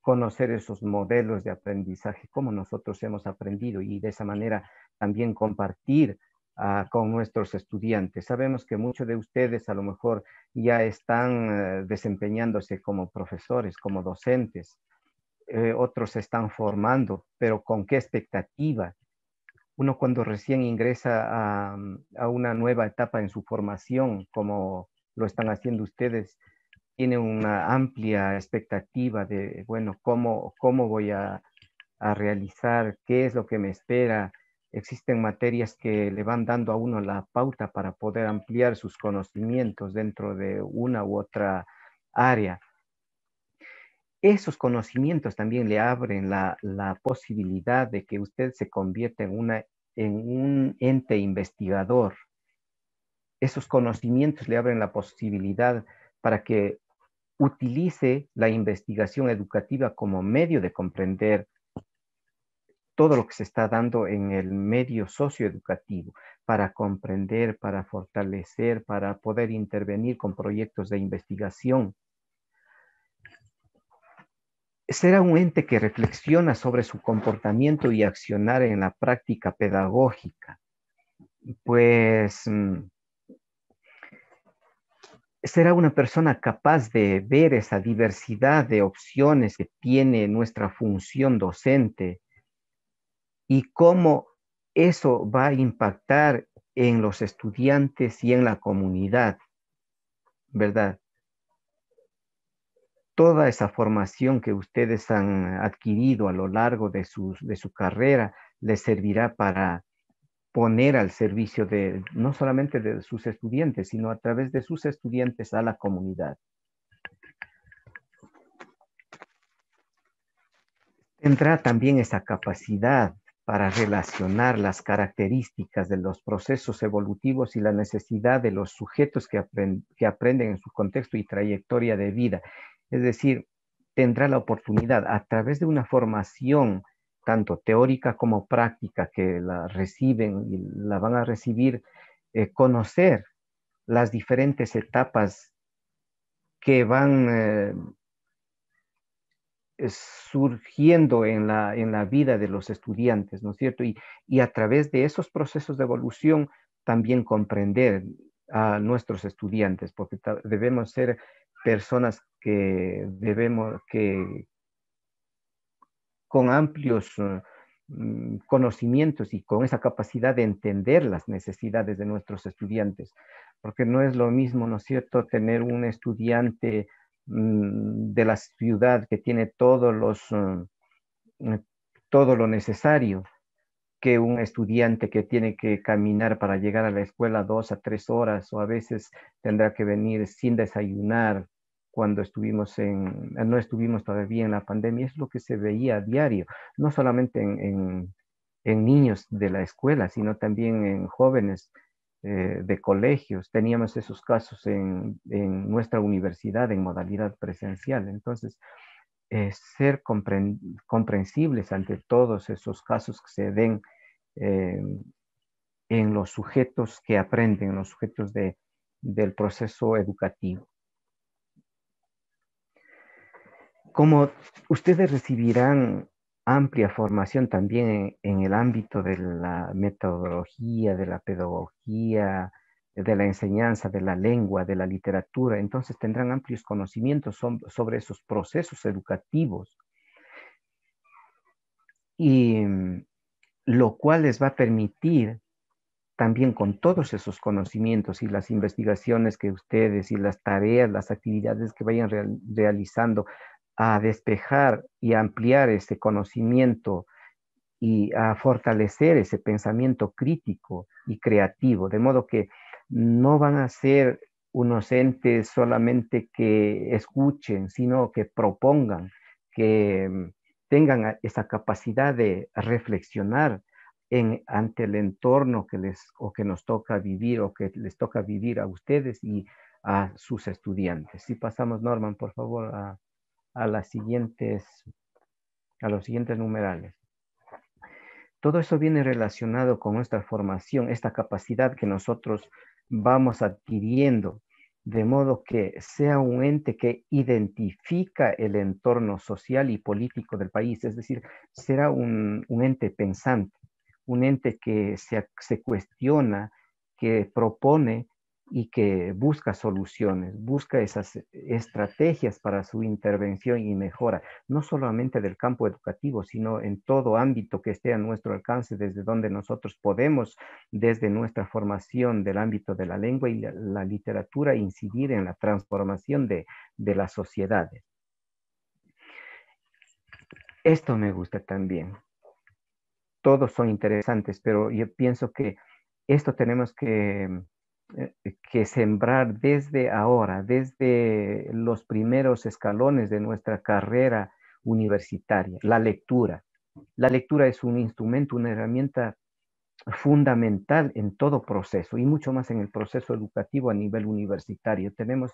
conocer esos modelos de aprendizaje, cómo nosotros hemos aprendido y de esa manera también compartir ah, con nuestros estudiantes. Sabemos que muchos de ustedes a lo mejor ya están eh, desempeñándose como profesores, como docentes, eh, otros se están formando, pero ¿con qué expectativa? Uno cuando recién ingresa a, una nueva etapa en su formación, como lo están haciendo ustedes, tiene una amplia expectativa de, bueno, cómo, cómo voy a, a realizar, qué es lo que me espera. Existen materias que le van dando a uno la pauta para poder ampliar sus conocimientos dentro de una u otra área esos conocimientos también le abren la, posibilidad de que usted se convierta en, una, en un ente investigador. Esos conocimientos le abren la posibilidad para que utilice la investigación educativa como medio de comprender todo lo que se está dando en el medio socioeducativo, para comprender, para fortalecer, para poder intervenir con proyectos de investigación será un ente que reflexiona sobre su comportamiento y accionar en la práctica pedagógica. Pues mm, será una persona capaz de ver esa diversidad de opciones que tiene nuestra función docente y cómo eso va a impactar en los estudiantes y en la comunidad, ¿verdad? toda esa formación que ustedes han adquirido a lo largo de su, de su carrera les servirá para poner al servicio de no solamente de sus estudiantes, sino a través de sus estudiantes a la comunidad. Tendrá también esa capacidad para relacionar las características de los procesos evolutivos y la necesidad de los sujetos que, que aprenden en su contexto y trayectoria de vida es decir, tendrá la oportunidad a través de una formación tanto teórica como práctica que la reciben y la van a recibir, eh, conocer las diferentes etapas que van, eh, surgiendo en la, en la vida de los estudiantes, ¿no es cierto? Y, y a través de esos procesos de evolución también comprender a nuestros estudiantes, porque debemos ser personas que debemos, que con amplios mm, conocimientos y con esa capacidad de entender las necesidades de nuestros estudiantes, porque no es lo mismo, ¿no es cierto?, tener un estudiante mm, de la ciudad que tiene todos los, mm, todo lo necesario que un estudiante que tiene que caminar para llegar a la escuela dos a tres horas o a veces tendrá que venir sin desayunar cuando estuvimos en, no estuvimos todavía en la pandemia, es lo que se veía a diario, no solamente en, niños de la escuela, sino también en jóvenes eh, de colegios. Teníamos esos casos en, nuestra universidad en modalidad presencial. Entonces, eh, ser comprensibles ante todos esos casos que se den eh, en los sujetos que aprenden, en los sujetos de, del proceso educativo. Como ustedes recibirán amplia formación también en, el ámbito de la metodología, de la pedagogía, de la enseñanza, de la lengua, de la literatura, entonces tendrán amplios conocimientos sobre esos procesos educativos. Y lo cual les va a permitir también con todos esos conocimientos y las investigaciones que ustedes y las tareas, las actividades que vayan realizando a despejar y ampliar ese conocimiento y a fortalecer ese pensamiento crítico y creativo, de modo que no van a ser unos entes solamente que escuchen, sino que propongan, que mm, tengan esa capacidad de reflexionar ante el entorno que les o que nos toca vivir o que les toca vivir a ustedes y a sus estudiantes. Si pasamos, Norman, por favor, a los siguientes numerales. Todo eso viene relacionado con nuestra formación, esta capacidad que nosotros vamos adquiriendo, de modo que sea un ente que identifica el entorno social y político del país, es decir, será un, ente pensante, un ente que se cuestiona, que propone y que busca soluciones, busca esas estrategias para su intervención y mejora, no solamente del campo educativo, sino en todo ámbito que esté a nuestro alcance, desde donde nosotros podemos, desde nuestra formación del ámbito de la lengua y la, literatura, incidir en la transformación de, de las sociedades. Esto me gusta también. Todos son interesantes, pero yo pienso que esto tenemos que que sembrar desde ahora, desde los primeros escalones de nuestra carrera universitaria, la lectura. La lectura es un instrumento, una herramienta fundamental en todo proceso y mucho más en el proceso educativo a nivel universitario. Tenemos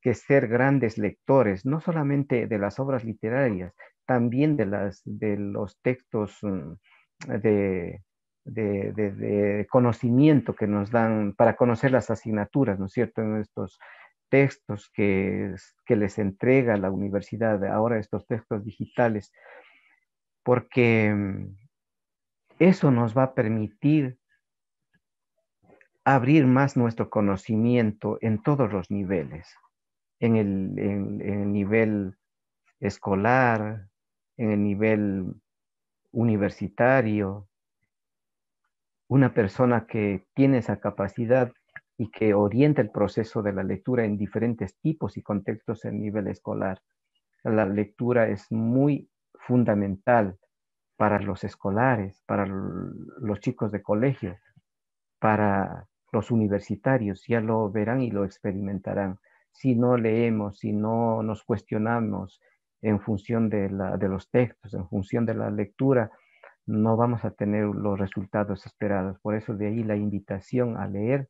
que ser grandes lectores, no solamente de las obras literarias, también de, las, de los textos mm, de, conocimiento que nos dan para conocer las asignaturas, ¿no es cierto? En estos textos que, que les entrega la universidad, ahora estos textos digitales, porque mm, eso nos va a permitir abrir más nuestro conocimiento en todos los niveles, en el, en el nivel escolar, en el nivel universitario, una persona que tiene esa capacidad y que orienta el proceso de la lectura en diferentes tipos y contextos en nivel escolar. La lectura es muy fundamental para los escolares, para los chicos de colegio, para los universitarios, ya lo verán y lo experimentarán. Si no leemos, si no nos cuestionamos en función de, de los textos, en función de la lectura, no vamos a tener los resultados esperados. Por eso de ahí la invitación a leer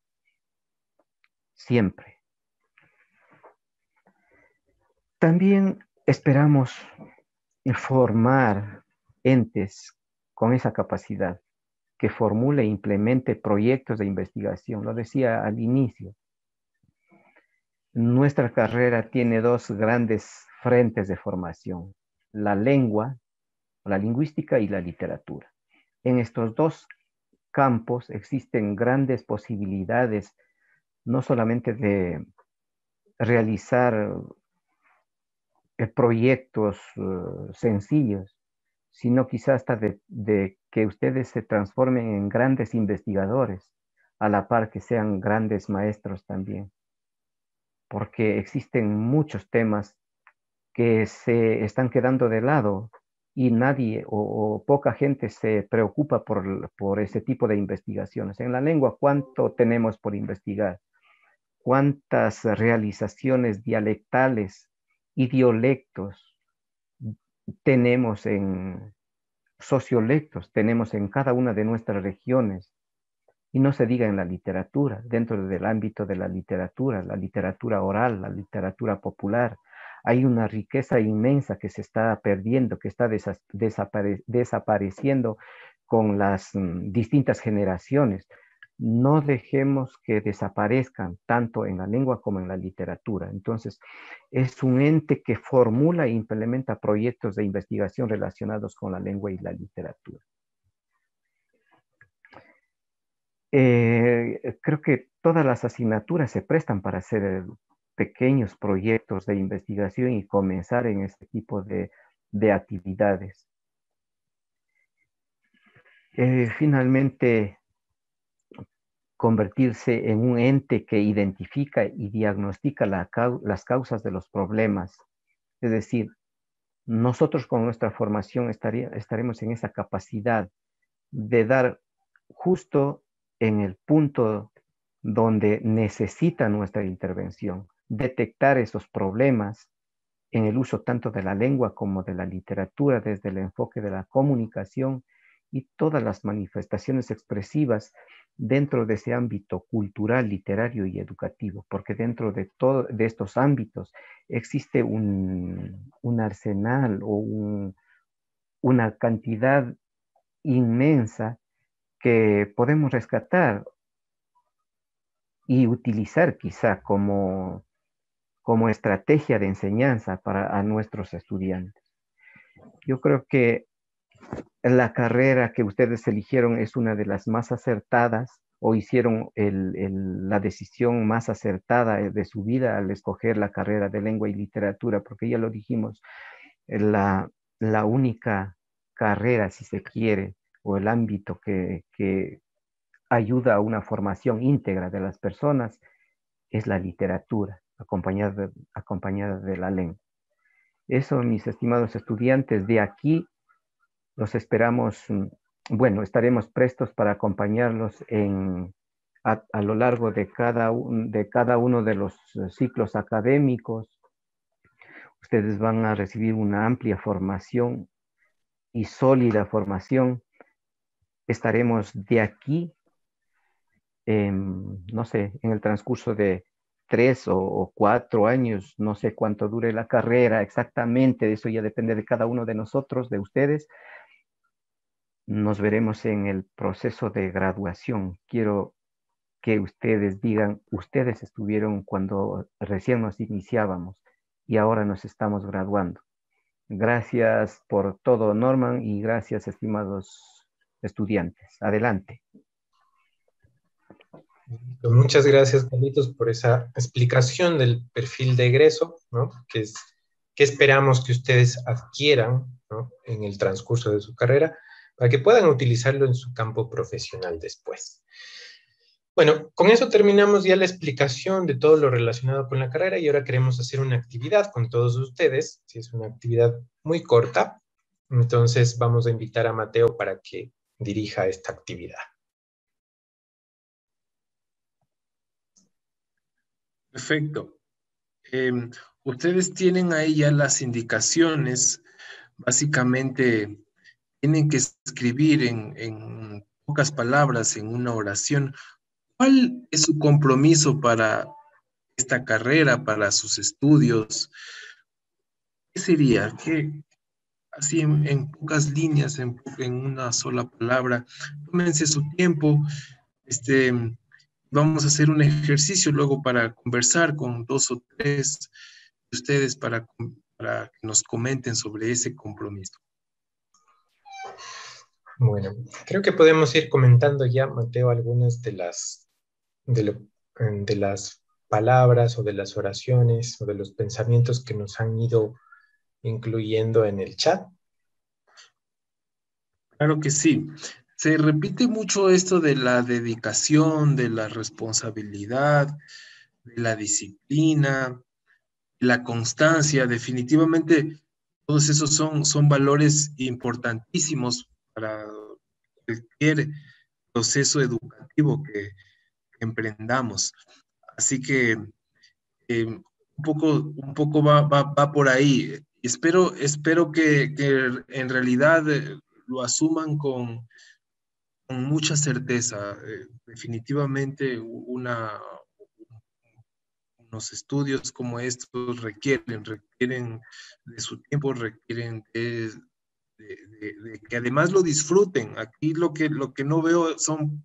siempre. También esperamos formar entes con esa capacidad que formule e implemente proyectos de investigación. Lo decía al inicio. Nuestra carrera tiene dos grandes frentes de formación la lengua, la lingüística y la literatura. En estos dos campos existen grandes posibilidades, no solamente de realizar eh, proyectos eh, sencillos, sino quizás hasta de, que ustedes se transformen en grandes investigadores, a la par que sean grandes maestros también, porque existen muchos temas que se están quedando de lado y nadie o, poca gente se preocupa por, por, ese tipo de investigaciones. En la lengua, ¿cuánto tenemos por investigar? ¿Cuántas realizaciones dialectales y dialectos tenemos en sociolectos, tenemos en cada una de nuestras regiones? Y no se diga en la literatura, dentro del ámbito de la literatura, la literatura oral, la literatura popular, hay una riqueza inmensa que se está perdiendo, que está desapareciendo con las mm, distintas generaciones. No dejemos que desaparezcan tanto en la lengua como en la literatura. Entonces, es un ente que formula e implementa proyectos de investigación relacionados con la lengua y la literatura. Eh, creo que todas las asignaturas se prestan para hacer pequeños proyectos de investigación y comenzar en este tipo de, actividades. Eh, finalmente, convertirse en un ente que identifica y diagnostica las causas de los problemas. Es decir, nosotros con nuestra formación estaremos en esa capacidad de dar justo en el punto donde necesita nuestra intervención detectar esos problemas en el uso tanto de la lengua como de la literatura desde el enfoque de la comunicación y todas las manifestaciones expresivas dentro de ese ámbito cultural, literario y educativo, porque dentro de, todo, de estos ámbitos existe un, arsenal o una cantidad inmensa que podemos rescatar y utilizar quizá como como estrategia de enseñanza para nuestros estudiantes. Yo creo que la carrera que ustedes eligieron es una de las más acertadas o hicieron la decisión más acertada de su vida al escoger la carrera de lengua y literatura, porque ya lo dijimos, la, la única carrera, si se quiere, o el ámbito que ayuda a una formación íntegra de las personas es la literatura acompañada de, de la lengua. Eso, mis estimados estudiantes, de aquí los esperamos, mm, bueno, estaremos prestos para acompañarlos a, lo largo de cada, de cada uno de los eh, ciclos académicos. Ustedes van a recibir una amplia formación y sólida formación. Estaremos de aquí, no sé, en el transcurso de tres o, cuatro años, no sé cuánto dure la carrera exactamente, eso ya depende de cada uno de nosotros, de ustedes. Nos veremos en el proceso de graduación. Quiero que ustedes digan, ustedes estuvieron cuando recién nos iniciábamos y ahora nos estamos graduando. Gracias por todo, Norman, y gracias, estimados estudiantes. Adelante. Muchas gracias, Carlitos, por esa explicación del perfil de egreso, ¿no? que, es, que esperamos que ustedes adquieran en el transcurso de su carrera para que puedan utilizarlo en su campo profesional después. Bueno, con eso terminamos ya la explicación de todo lo relacionado con la carrera y ahora queremos hacer una actividad con todos ustedes, si es una actividad muy corta, entonces vamos a invitar a Mateo para que dirija esta actividad. Perfecto. Em, ustedes tienen ahí ya las indicaciones. Básicamente, tienen que escribir en, pocas palabras, en una oración, cuál es su compromiso para esta carrera, para sus estudios. ¿Qué sería? ¿Qué, así en, pocas líneas, en, en, una sola palabra. Tómense su tiempo. Este, Vamos a hacer un ejercicio luego para conversar con dos o tres de ustedes para para que nos comenten sobre ese compromiso. Bueno, creo que podemos ir comentando ya, Mateo, algunas de las, de, de las palabras o de las oraciones o de los pensamientos que nos han ido incluyendo en el chat. Claro que sí. Se repite mucho esto de la dedicación, de la responsabilidad, de la disciplina, la constancia. Definitivamente, todos esos son, son valores importantísimos para cualquier proceso educativo que, emprendamos. Así que eh, un poco, un poco va, va, por ahí. Espero, espero que, que en realidad eh, lo asuman con, con mucha certeza. Eh, definitivamente una, unos estudios como estos requieren, requieren de su tiempo, requieren de, que además lo disfruten. Aquí lo que, lo que no veo son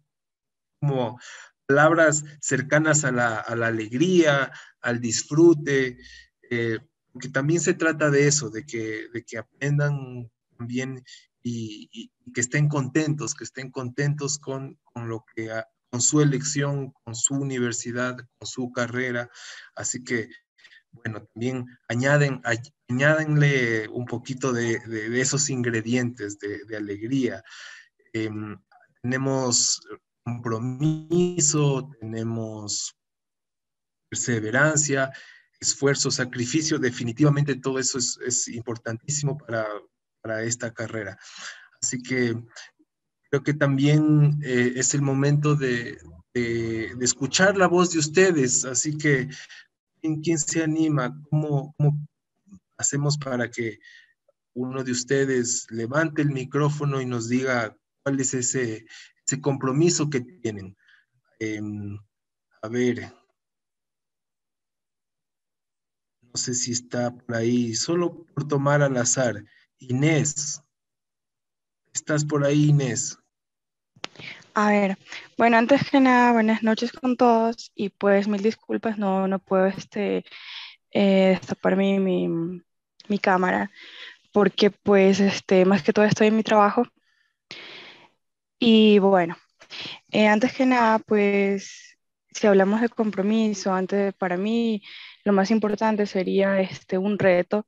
como palabras cercanas a la, alegría, al disfrute, eh, porque también se trata de eso, de que, de que aprendan también y, que estén contentos, que estén contentos con, con lo que con su elección, con su universidad, con su carrera. Así que, bueno, también añaden, añádenle un poquito de, de, esos ingredientes de, alegría. Em, tenemos compromiso, tenemos perseverancia, esfuerzo, sacrificio, definitivamente todo eso es, es importantísimo para, para esta carrera. Así que creo que también eh, es el momento de, escuchar la voz de ustedes. Así que, ¿quién, se anima? ¿Cómo, ¿Cómo, hacemos para que uno de ustedes levante el micrófono y nos diga cuál es ese, ese compromiso que tienen? Em, a ver. No sé si está por ahí, solo por tomar al azar. Inés. ¿Estás por ahí, Inés? A ver, bueno, antes que nada, buenas noches con todos y pues mil disculpas, no, no puedo este, eh, destapar mi, mi, cámara porque pues este, más que todo estoy en mi trabajo. Y bueno, eh, antes que nada, pues si hablamos de compromiso, antes para mí lo más importante sería este, un reto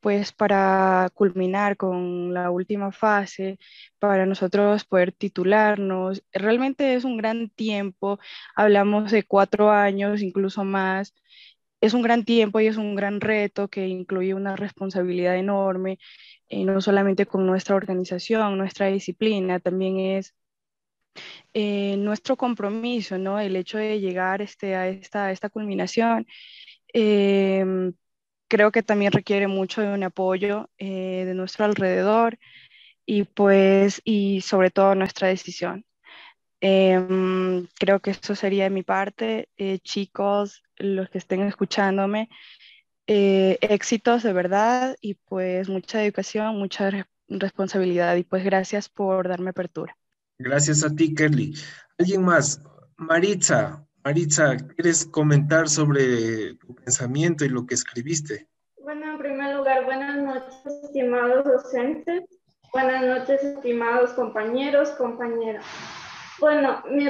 pues para culminar con la última fase, para nosotros poder titularnos. Realmente es un gran tiempo, hablamos de cuatro años, incluso más. Es un gran tiempo y es un gran reto que incluye una responsabilidad enorme, eh, no solamente con nuestra organización, nuestra disciplina, también es eh, nuestro compromiso, ¿no? El hecho de llegar este, a, esta, esta culminación. Em, creo que también requiere mucho de un apoyo eh, de nuestro alrededor y pues y sobre todo nuestra decisión. Em, creo que eso sería de mi parte. Eh, chicos, los que estén escuchándome, eh, éxitos de verdad y pues mucha educación, mucha responsabilidad y pues gracias por darme apertura. Gracias a ti, Kelly. ¿Alguien más? Maritza, Maritza, ¿quieres comentar sobre tu pensamiento y lo que escribiste? Bueno, en primer lugar, buenas noches, estimados docentes. Buenas noches, estimados compañeros, compañeras. Bueno, mi,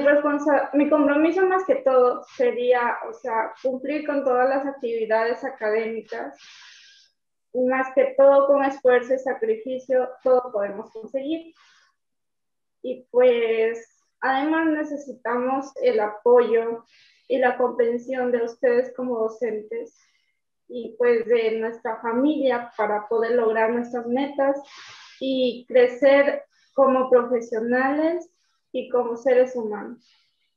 mi compromiso más que todo sería, o sea, cumplir con todas las actividades académicas. Más que todo con esfuerzo y sacrificio, todo podemos conseguir. Y pues Además, necesitamos el apoyo y la comprensión de ustedes como docentes y pues de nuestra familia para poder lograr nuestras metas y crecer como profesionales y como seres humanos.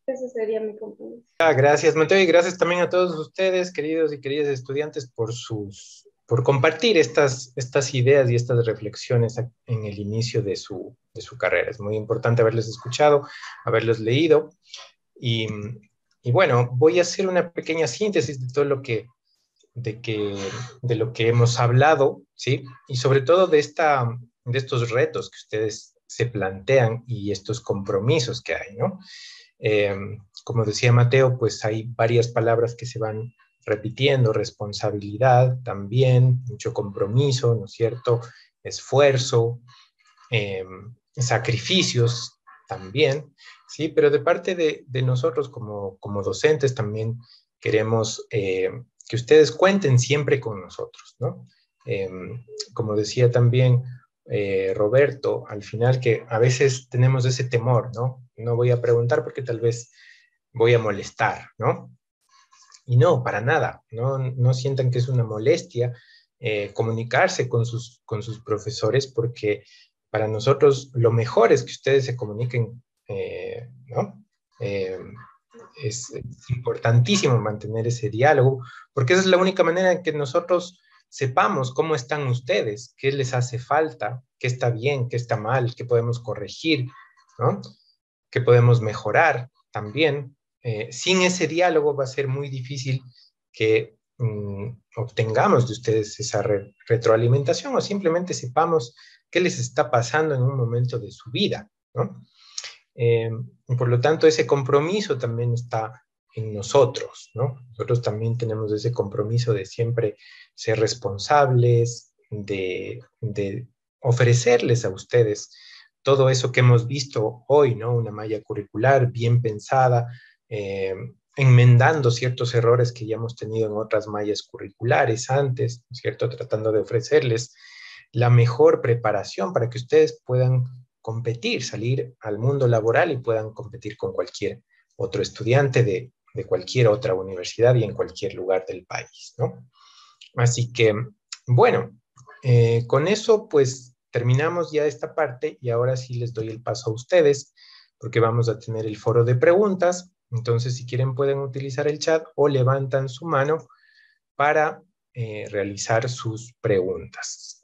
Ese sería mi compromiso. Ah, gracias, Mateo, y gracias también a todos ustedes, queridos y queridas estudiantes, por sus por compartir estas, estas ideas y estas reflexiones en el inicio de su, de su carrera. Es muy importante haberles escuchado, haberlos leído. Y, y, bueno, voy a hacer una pequeña síntesis de todo lo que, de, que, de lo que hemos hablado, ¿sí? Y sobre todo de, esta, de estos retos que ustedes se plantean y estos compromisos que hay, ¿no? Eh, como decía Mateo, pues hay varias palabras que se van repitiendo, responsabilidad también, mucho compromiso, ¿no es cierto? Esfuerzo, em, sacrificios también, ¿sí? Pero de parte de, nosotros como, como, docentes también queremos eh, que ustedes cuenten siempre con nosotros, ¿no? Em, como decía también eh, Roberto, al final que a veces tenemos ese temor, ¿no? No voy a preguntar porque tal vez voy a molestar, ¿no? Y no, para nada, no, no sientan que es una molestia eh, comunicarse con sus, con sus profesores porque para nosotros lo mejor es que ustedes se comuniquen, eh, ¿no? es, importantísimo mantener ese diálogo porque esa es la única manera en que nosotros sepamos cómo están ustedes, qué les hace falta, qué está bien, qué está mal, qué podemos corregir, ¿no? qué podemos mejorar también. Eh, sin ese diálogo va a ser muy difícil que mm, obtengamos de ustedes esa retroalimentación o simplemente sepamos qué les está pasando en un momento de su vida. ¿no? Eh, por lo tanto, ese compromiso también está en nosotros, ¿no? Nosotros también tenemos ese compromiso de siempre ser responsables, de, ofrecerles a ustedes todo eso que hemos visto hoy, ¿no? Una malla curricular bien pensada, eh, enmendando ciertos errores que ya hemos tenido en otras mallas curriculares antes, ¿cierto? Tratando de ofrecerles la mejor preparación para que ustedes puedan competir, salir al mundo laboral y puedan competir con cualquier otro estudiante de, cualquier otra universidad y en cualquier lugar del país, ¿no? Así que, bueno, eh, con eso pues terminamos ya esta parte y ahora sí les doy el paso a ustedes porque vamos a tener el foro de preguntas. Entonces, si quieren pueden utilizar el chat o levantan su mano para eh, realizar sus preguntas.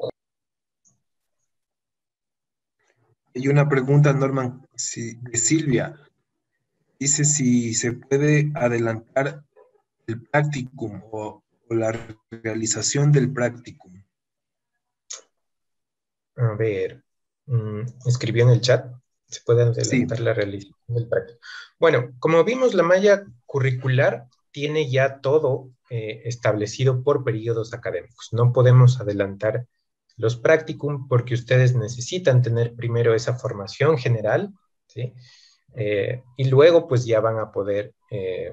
Hay una pregunta, Norman, de Silvia dice si se puede adelantar el practicum o, la realización del practicum. A ver, mm, escribió en el chat, se puede adelantar la realización del practicum. Bueno, como vimos, la malla curricular tiene ya todo eh, establecido por periodos académicos. No podemos adelantar los practicum porque ustedes necesitan tener primero esa formación general, ¿sí? Eh, y luego pues ya van a poder eh,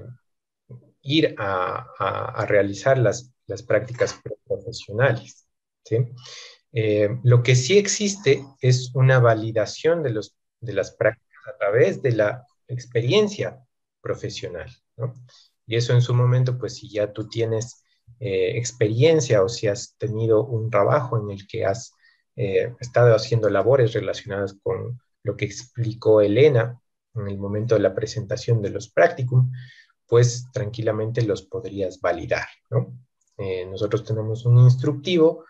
ir a, realizar las, prácticas profesionales. Eh, lo que sí existe es una validación de, los, de las prácticas a través de la experiencia profesional. Y eso en su momento, pues si ya tú tienes experiencia o si has tenido un trabajo en el que has estado haciendo labores relacionadas con lo que explicó Elena, en el momento de la presentación de los practicum, pues tranquilamente los podrías validar, ¿no? Eh, nosotros tenemos un instructivo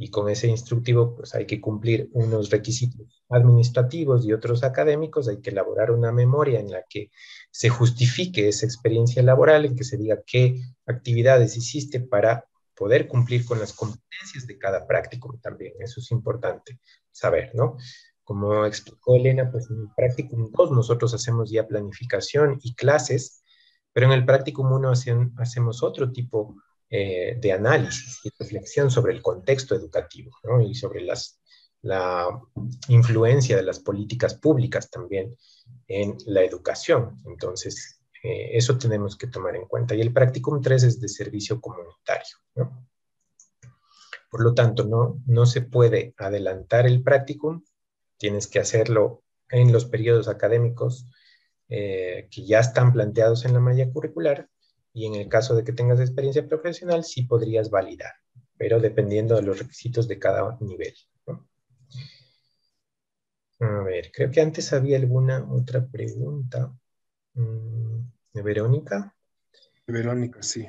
y con ese instructivo pues hay que cumplir unos requisitos administrativos y otros académicos, hay que elaborar una memoria en la que se justifique esa experiencia laboral, en que se diga qué actividades hiciste para poder cumplir con las competencias de cada practicum también, eso es importante saber, ¿no? Como explicó Elena, pues en el Practicum 2 nosotros hacemos ya planificación y clases, pero en el Practicum 1 hacemos otro tipo eh, de análisis y reflexión sobre el contexto educativo y sobre la influencia de las políticas públicas también en la educación. Entonces, eh, eso tenemos que tomar en cuenta. Y el Practicum 3 es de servicio comunitario. Por lo tanto, no, no se puede adelantar el Practicum tienes que hacerlo en los periodos académicos eh, que ya están planteados en la malla curricular y en el caso de que tengas experiencia profesional sí podrías validar, pero dependiendo de los requisitos de cada nivel. A ver, creo que antes había alguna otra pregunta. Mm, ¿De Verónica? Verónica, sí.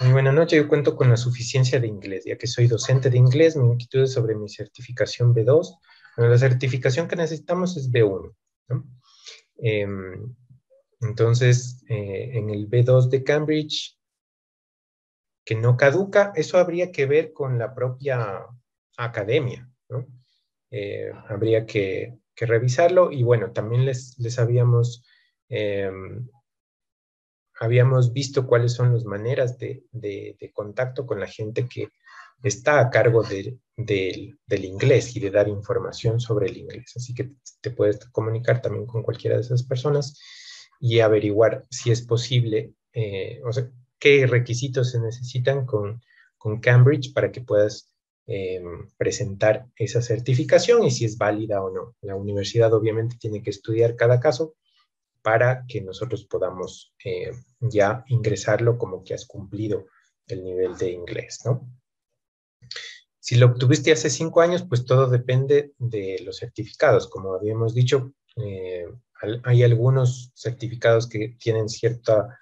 Muy buena noche, yo cuento con la suficiencia de inglés, ya que soy docente de inglés, mi inquietud es sobre mi certificación B2 la certificación que necesitamos es B1. Em, entonces, eh, en el B2 de Cambridge, que no caduca, eso habría que ver con la propia academia. Eh, habría que, revisarlo y bueno, también les, les habíamos, em, habíamos visto cuáles son las maneras de, contacto con la gente que está a cargo del inglés y de dar información sobre el inglés. Así que te puedes comunicar también con cualquiera de esas personas y averiguar si es posible, eh, o sea, qué requisitos se necesitan con, con Cambridge para que puedas eh, presentar esa certificación y si es válida o no. La universidad obviamente tiene que estudiar cada caso para que nosotros podamos eh, ya ingresarlo como que has cumplido el nivel de inglés, ¿no? Si lo obtuviste hace cinco años, pues todo depende de los certificados. Como habíamos dicho, eh, hay algunos certificados que tienen cierta,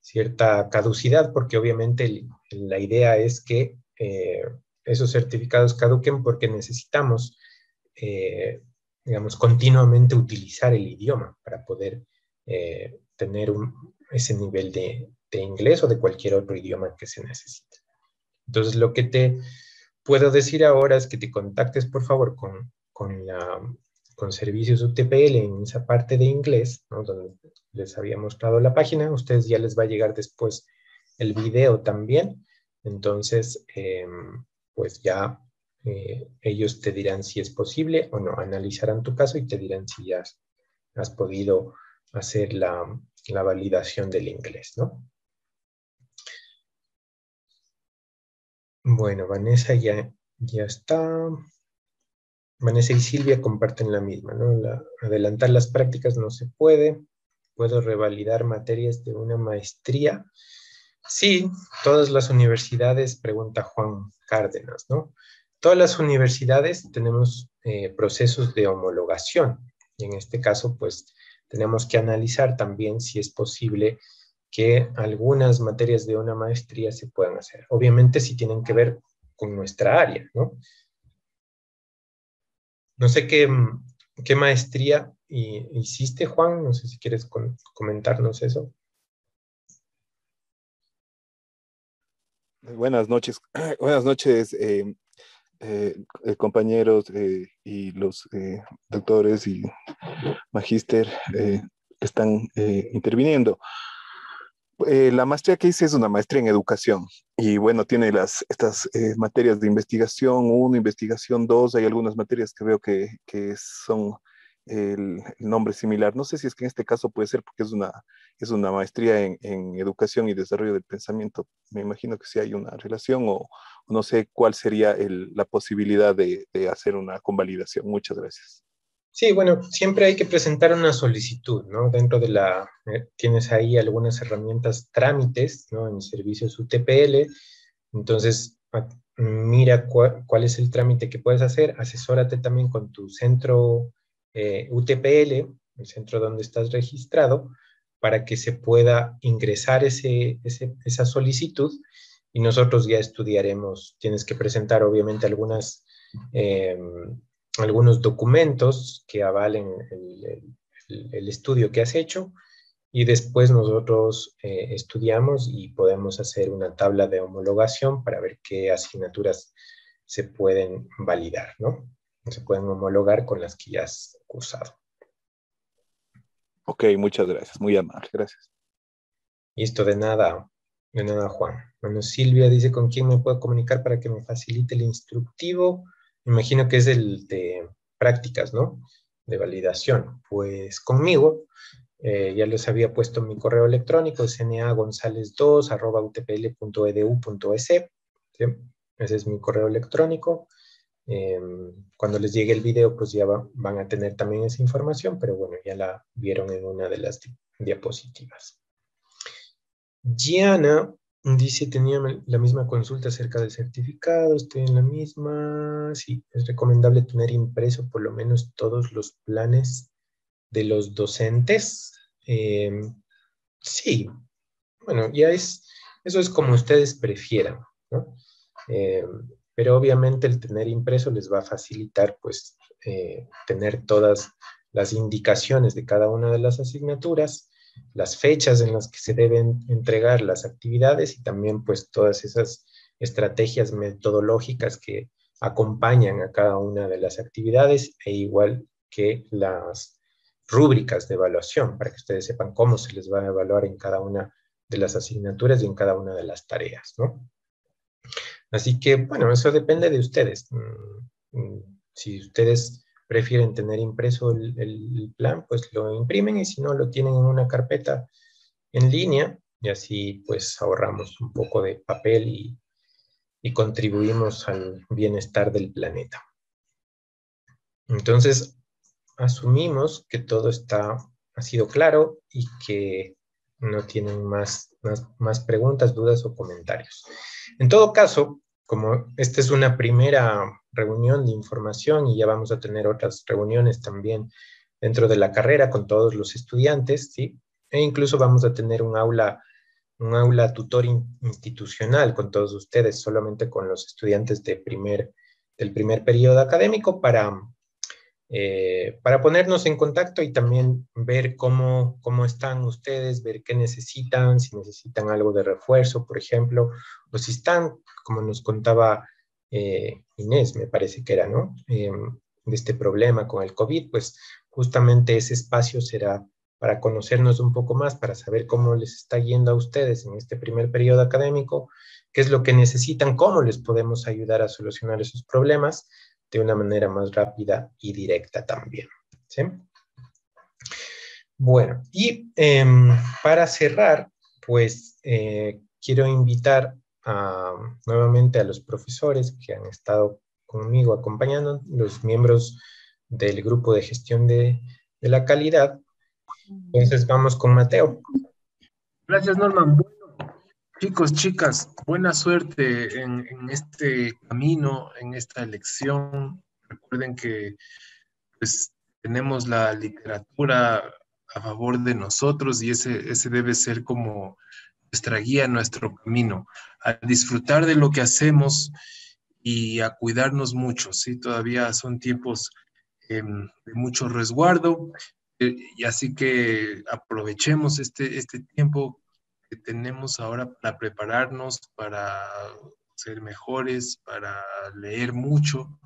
cierta caducidad porque obviamente la idea es que eh, esos certificados caduquen porque necesitamos, digamos, continuamente utilizar el idioma para poder eh, tener ese nivel de, inglés o de cualquier otro idioma que se necesite. Entonces, lo que te puedo decir ahora es que te contactes, por favor, con, con, la, con servicios UTPL en esa parte de inglés, donde les había mostrado la página. ustedes ya les va a llegar después el video también. Entonces, em, pues ya eh, ellos te dirán si es posible o no. Analizarán tu caso y te dirán si ya has podido hacer la, validación del inglés, ¿no? Bueno, Vanessa ya, ya está. Vanessa y Silvia comparten la misma, ¿no? adelantar las prácticas no se puede. ¿Puedo revalidar materias de una maestría? Sí, todas las universidades, pregunta Juan Cárdenas, ¿no? Todas las universidades tenemos eh, procesos de homologación. Y en este caso, pues, tenemos que analizar también si es posible que algunas materias de una maestría se puedan hacer. Obviamente si tienen que ver con nuestra área, ¿no? No sé qué, qué maestría hiciste, Juan, no sé si quieres comentarnos eso. Buenas noches, buenas noches, eh, eh, eh, compañeros y los doctores y magíster que están interviniendo. La maestría que hice es una maestría en educación y bueno, tiene las, estas materias de investigación uno investigación dos hay algunas materias que veo que, que son el, nombre similar. No sé si es que en este caso puede ser porque es una, es una maestría en, educación y desarrollo del pensamiento. Me imagino que sí hay una relación o, no sé cuál sería la posibilidad de, hacer una convalidación. Muchas gracias. Sí, bueno, siempre hay que presentar una solicitud, ¿no? Dentro de la, eh, tienes ahí algunas herramientas trámites, ¿no? En servicios UTPL. Entonces, mira cuál es el trámite que puedes hacer, asesórate también con tu centro eh, UTPL, el centro donde estás registrado, para que se pueda ingresar ese, esa solicitud y nosotros ya estudiaremos. Tienes que presentar obviamente algunas, em, algunos documentos que avalen el, estudio que has hecho y después nosotros eh, estudiamos y podemos hacer una tabla de homologación para ver qué asignaturas se pueden validar, ¿no? Se pueden homologar con las que ya has cursado. Ok, muchas gracias, muy amable, gracias. Listo, de nada, de nada, Juan. Bueno, Silvia dice con quién me puedo comunicar para que me facilite el instructivo. Imagino que es el de prácticas, ¿no? De validación. Pues conmigo, eh, ya les había puesto mi correo electrónico, cnagonzález2 arroba utpl.edu.es. Ese es mi correo electrónico. Em, cuando les llegue el video, pues ya van a tener también esa información, pero bueno, ya la vieron en una de las diapositivas. Gianna dice, tenía la misma consulta acerca del certificado, estoy en la misma. Sí, es recomendable tener impreso por lo menos todos los planes de los docentes. Em, sí, bueno, ya es, eso es como ustedes prefieran, ¿no? Em, pero obviamente el tener impreso les va a facilitar pues eh, tener todas las indicaciones de cada una de las asignaturas, las fechas en las que se deben entregar las actividades y también pues todas esas estrategias metodológicas que acompañan a cada una de las actividades e igual que las rúbricas de evaluación para que ustedes sepan cómo se les va a evaluar en cada una de las asignaturas y en cada una de las tareas, ¿no? Así que, bueno, eso depende de ustedes. Mm, mm, si ustedes prefieren tener impreso el, plan, pues lo imprimen y si no, lo tienen en una carpeta en línea y así pues ahorramos un poco de papel y, contribuimos al bienestar del planeta. Entonces, asumimos que todo está, ha sido claro y que no tienen más, más, preguntas, dudas o comentarios. En todo caso, como esta es una primera reunión de información y ya vamos a tener otras reuniones también dentro de la carrera con todos los estudiantes, ¿sí? E incluso vamos a tener un aula, un aula tutor institucional con todos ustedes, solamente con los estudiantes de primer, del primer periodo académico para eh, para ponernos en contacto y también ver cómo, cómo están ustedes, ver qué necesitan, si necesitan algo de refuerzo, por ejemplo, o si están, como nos contaba eh, Inés, me parece que era, ¿no? Em, de este problema con el COVID, pues justamente ese espacio será para conocernos un poco más, para saber cómo les está yendo a ustedes en este primer periodo académico, qué es lo que necesitan, cómo les podemos ayudar a solucionar esos problemas de una manera más rápida y directa también. Bueno, y em, para cerrar, pues eh, quiero invitar nuevamente a los profesores que han estado conmigo acompañando, los miembros del grupo de gestión de, la calidad. Entonces vamos con Mateo. Gracias, Norman. Chicos, chicas, buena suerte en, este camino, en esta elección. Recuerden que pues, tenemos la literatura a favor de nosotros y ese, ese debe ser como nuestra guía, nuestro camino, a disfrutar de lo que hacemos y a cuidarnos mucho, ¿sí? Todavía son tiempos em, de mucho resguardo, eh, y así que aprovechemos este, este tiempo que tenemos ahora para prepararnos, para ser mejores, para leer mucho,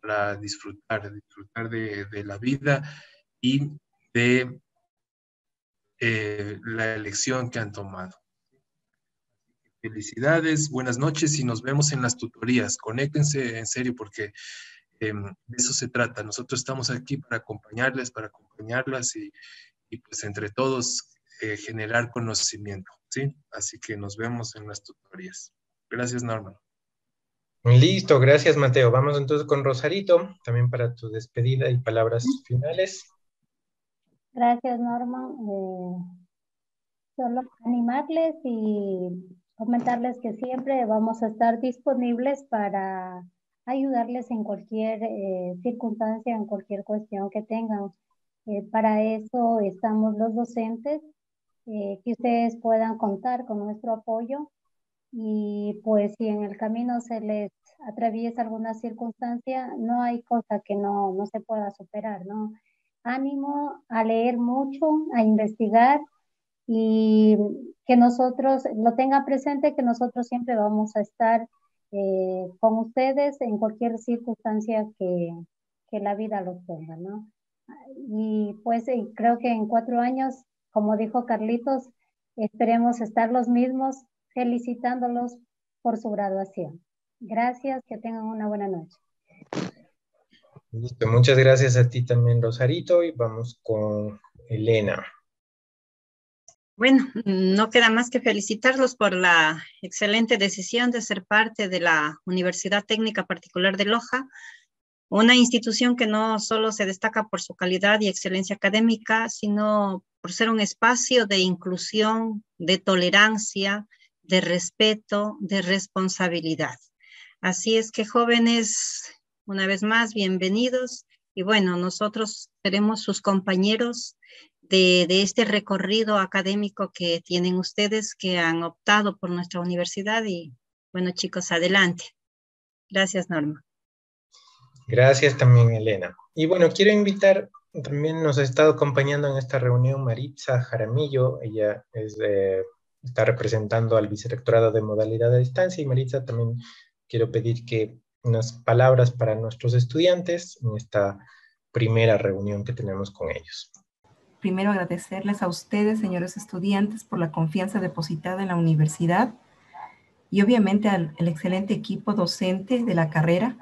para disfrutar, disfrutar de, la vida y de eh, la elección que han tomado. Felicidades, buenas noches y nos vemos en las tutorías. Conéctense en serio porque em, de eso se trata. Nosotros estamos aquí para acompañarles, para acompañarlas y, y pues entre todos eh, generar conocimiento, ¿sí? Así que nos vemos en las tutorías. Gracias, Norman. Listo, gracias, Mateo. Vamos entonces con Rosarito, también para tu despedida y palabras finales. Gracias, Norman. Eh, solo animarles y comentarles que siempre vamos a estar disponibles para ayudarles en cualquier eh, circunstancia, en cualquier cuestión que tengan. para eso estamos los docentes eh, que ustedes puedan contar con nuestro apoyo y pues si en el camino se les atraviesa alguna circunstancia, no hay cosa que no, no se pueda superar, ¿no? Ánimo a leer mucho, a investigar y que nosotros lo tengan presente, que nosotros siempre vamos a estar eh, con ustedes en cualquier circunstancia que, que la vida los tenga, ¿no? Y pues creo que en cuatro años como dijo Carlitos, esperemos estar los mismos felicitándolos por su graduación. Gracias, que tengan una buena noche. Listo, muchas gracias a ti también, Rosarito, y vamos con Elena. Bueno, no queda más que felicitarlos por la excelente decisión de ser parte de la Universidad Técnica Particular de Loja, una institución que no solo se destaca por su calidad y excelencia académica, sino por ser un espacio de inclusión, de tolerancia, de respeto, de responsabilidad. Así es que jóvenes, una vez más, bienvenidos. Y bueno, nosotros seremos sus compañeros de, este recorrido académico que tienen ustedes, que han optado por nuestra universidad. Y bueno, chicos, adelante. Gracias, Norma. Gracias también, Elena. Y bueno, quiero invitar, también nos ha estado acompañando en esta reunión Maritza Jaramillo, ella es, está representando al vicerrectorado de modalidad de distancia y Maritza también quiero pedir que unas palabras para nuestros estudiantes en esta primera reunión que tenemos con ellos. Primero agradecerles a ustedes, señores estudiantes, por la confianza depositada en la universidad y obviamente al excelente equipo docente de la carrera.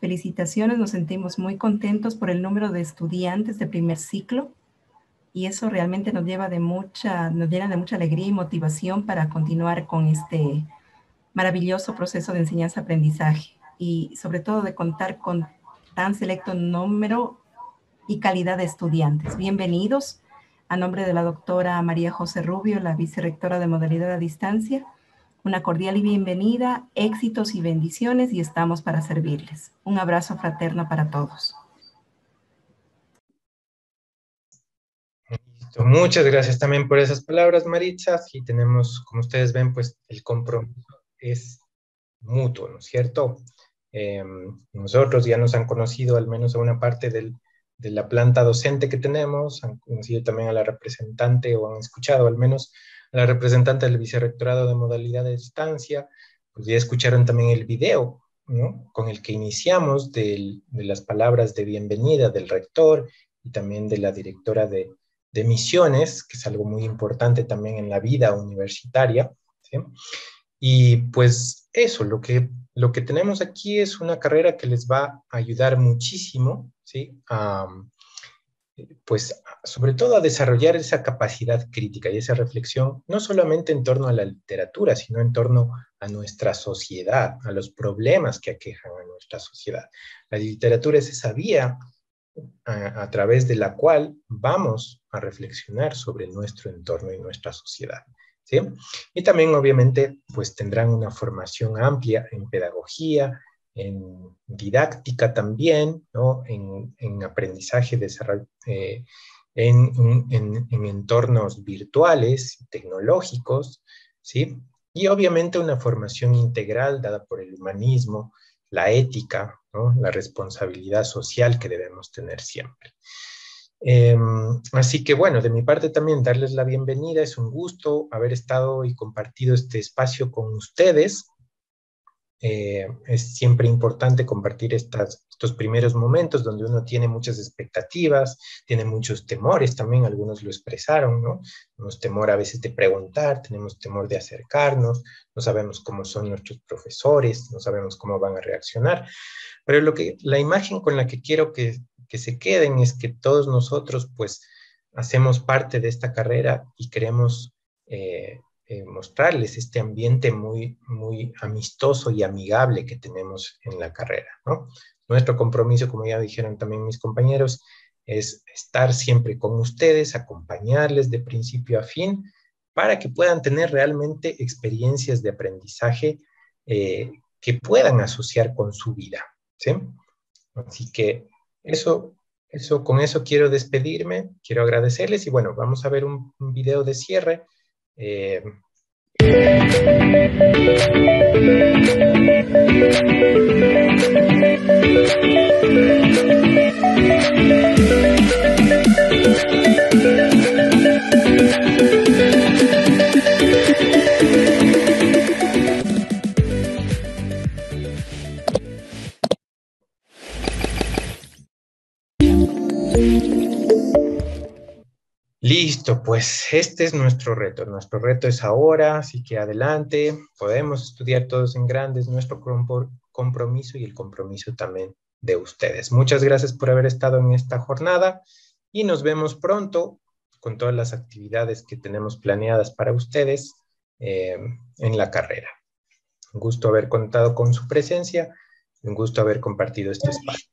Felicitaciones, nos sentimos muy contentos por el número de estudiantes de primer ciclo y eso realmente nos lleva de mucha, nos llena de mucha alegría y motivación para continuar con este maravilloso proceso de enseñanza-aprendizaje y sobre todo de contar con tan selecto número y calidad de estudiantes. Bienvenidos a nombre de la doctora María José Rubio, la vicerrectora de modalidad a distancia. Una cordial y bienvenida, éxitos y bendiciones y estamos para servirles. Un abrazo fraterno para todos. Muchas gracias también por esas palabras, Maritza. Y tenemos, como ustedes ven, pues el compromiso es mutuo, ¿no es cierto? Em, nosotros ya nos han conocido al menos a una parte del, de la planta docente que tenemos, han conocido también a la representante o han escuchado al menos a la representante del vicerrectorado de modalidad de distancia, pues ya escucharon también el video, ¿no? Con el que iniciamos de las palabras de bienvenida del rector y también de la directora de, de misiones, que es algo muy importante también en la vida universitaria. Y pues eso, lo que, lo que tenemos aquí es una carrera que les va a ayudar muchísimo, ¿sí? pues sobre todo a desarrollar esa capacidad crítica y esa reflexión, no solamente en torno a la literatura, sino en torno a nuestra sociedad, a los problemas que aquejan a nuestra sociedad. La literatura es esa vía a, a través de la cual vamos a reflexionar sobre nuestro entorno y nuestra sociedad. ¿sí? Y también, obviamente, pues tendrán una formación amplia en pedagogía, en didáctica también, ¿no? En, en aprendizaje, eh, en, en, en, entornos virtuales, tecnológicos, ¿sí? Y obviamente una formación integral dada por el humanismo, la ética, ¿no? la responsabilidad social que debemos tener siempre. Em, así que bueno, de mi parte también darles la bienvenida, es un gusto haber estado y compartido este espacio con ustedes. Eh, es siempre importante compartir estos primeros momentos donde uno tiene muchas expectativas, tiene muchos temores, también algunos lo expresaron, ¿no? Tenemos temor a veces de preguntar, tenemos temor de acercarnos, no sabemos cómo son nuestros profesores, no sabemos cómo van a reaccionar, pero lo que, la imagen con la que quiero que que se queden es que todos nosotros pues hacemos parte de esta carrera y queremos eh, eh, mostrarles este ambiente muy, muy amistoso y amigable que tenemos en la carrera. Nuestro compromiso, como ya dijeron también mis compañeros, es estar siempre con ustedes, acompañarles de principio a fin, para que puedan tener realmente experiencias de aprendizaje eh, que puedan asociar con su vida. ¿sí? Así que eso, eso, con eso quiero despedirme, quiero agradecerles y bueno, vamos a ver un video de cierre. Eh, Listo, pues este es nuestro reto. Nuestro reto es ahora, así que adelante, podemos estudiar todos en grandes, nuestro compromiso y el compromiso también de ustedes. Muchas gracias por haber estado en esta jornada y nos vemos pronto con todas las actividades que tenemos planeadas para ustedes eh, en la carrera. Un gusto haber contado con su presencia, un gusto haber compartido este espacio.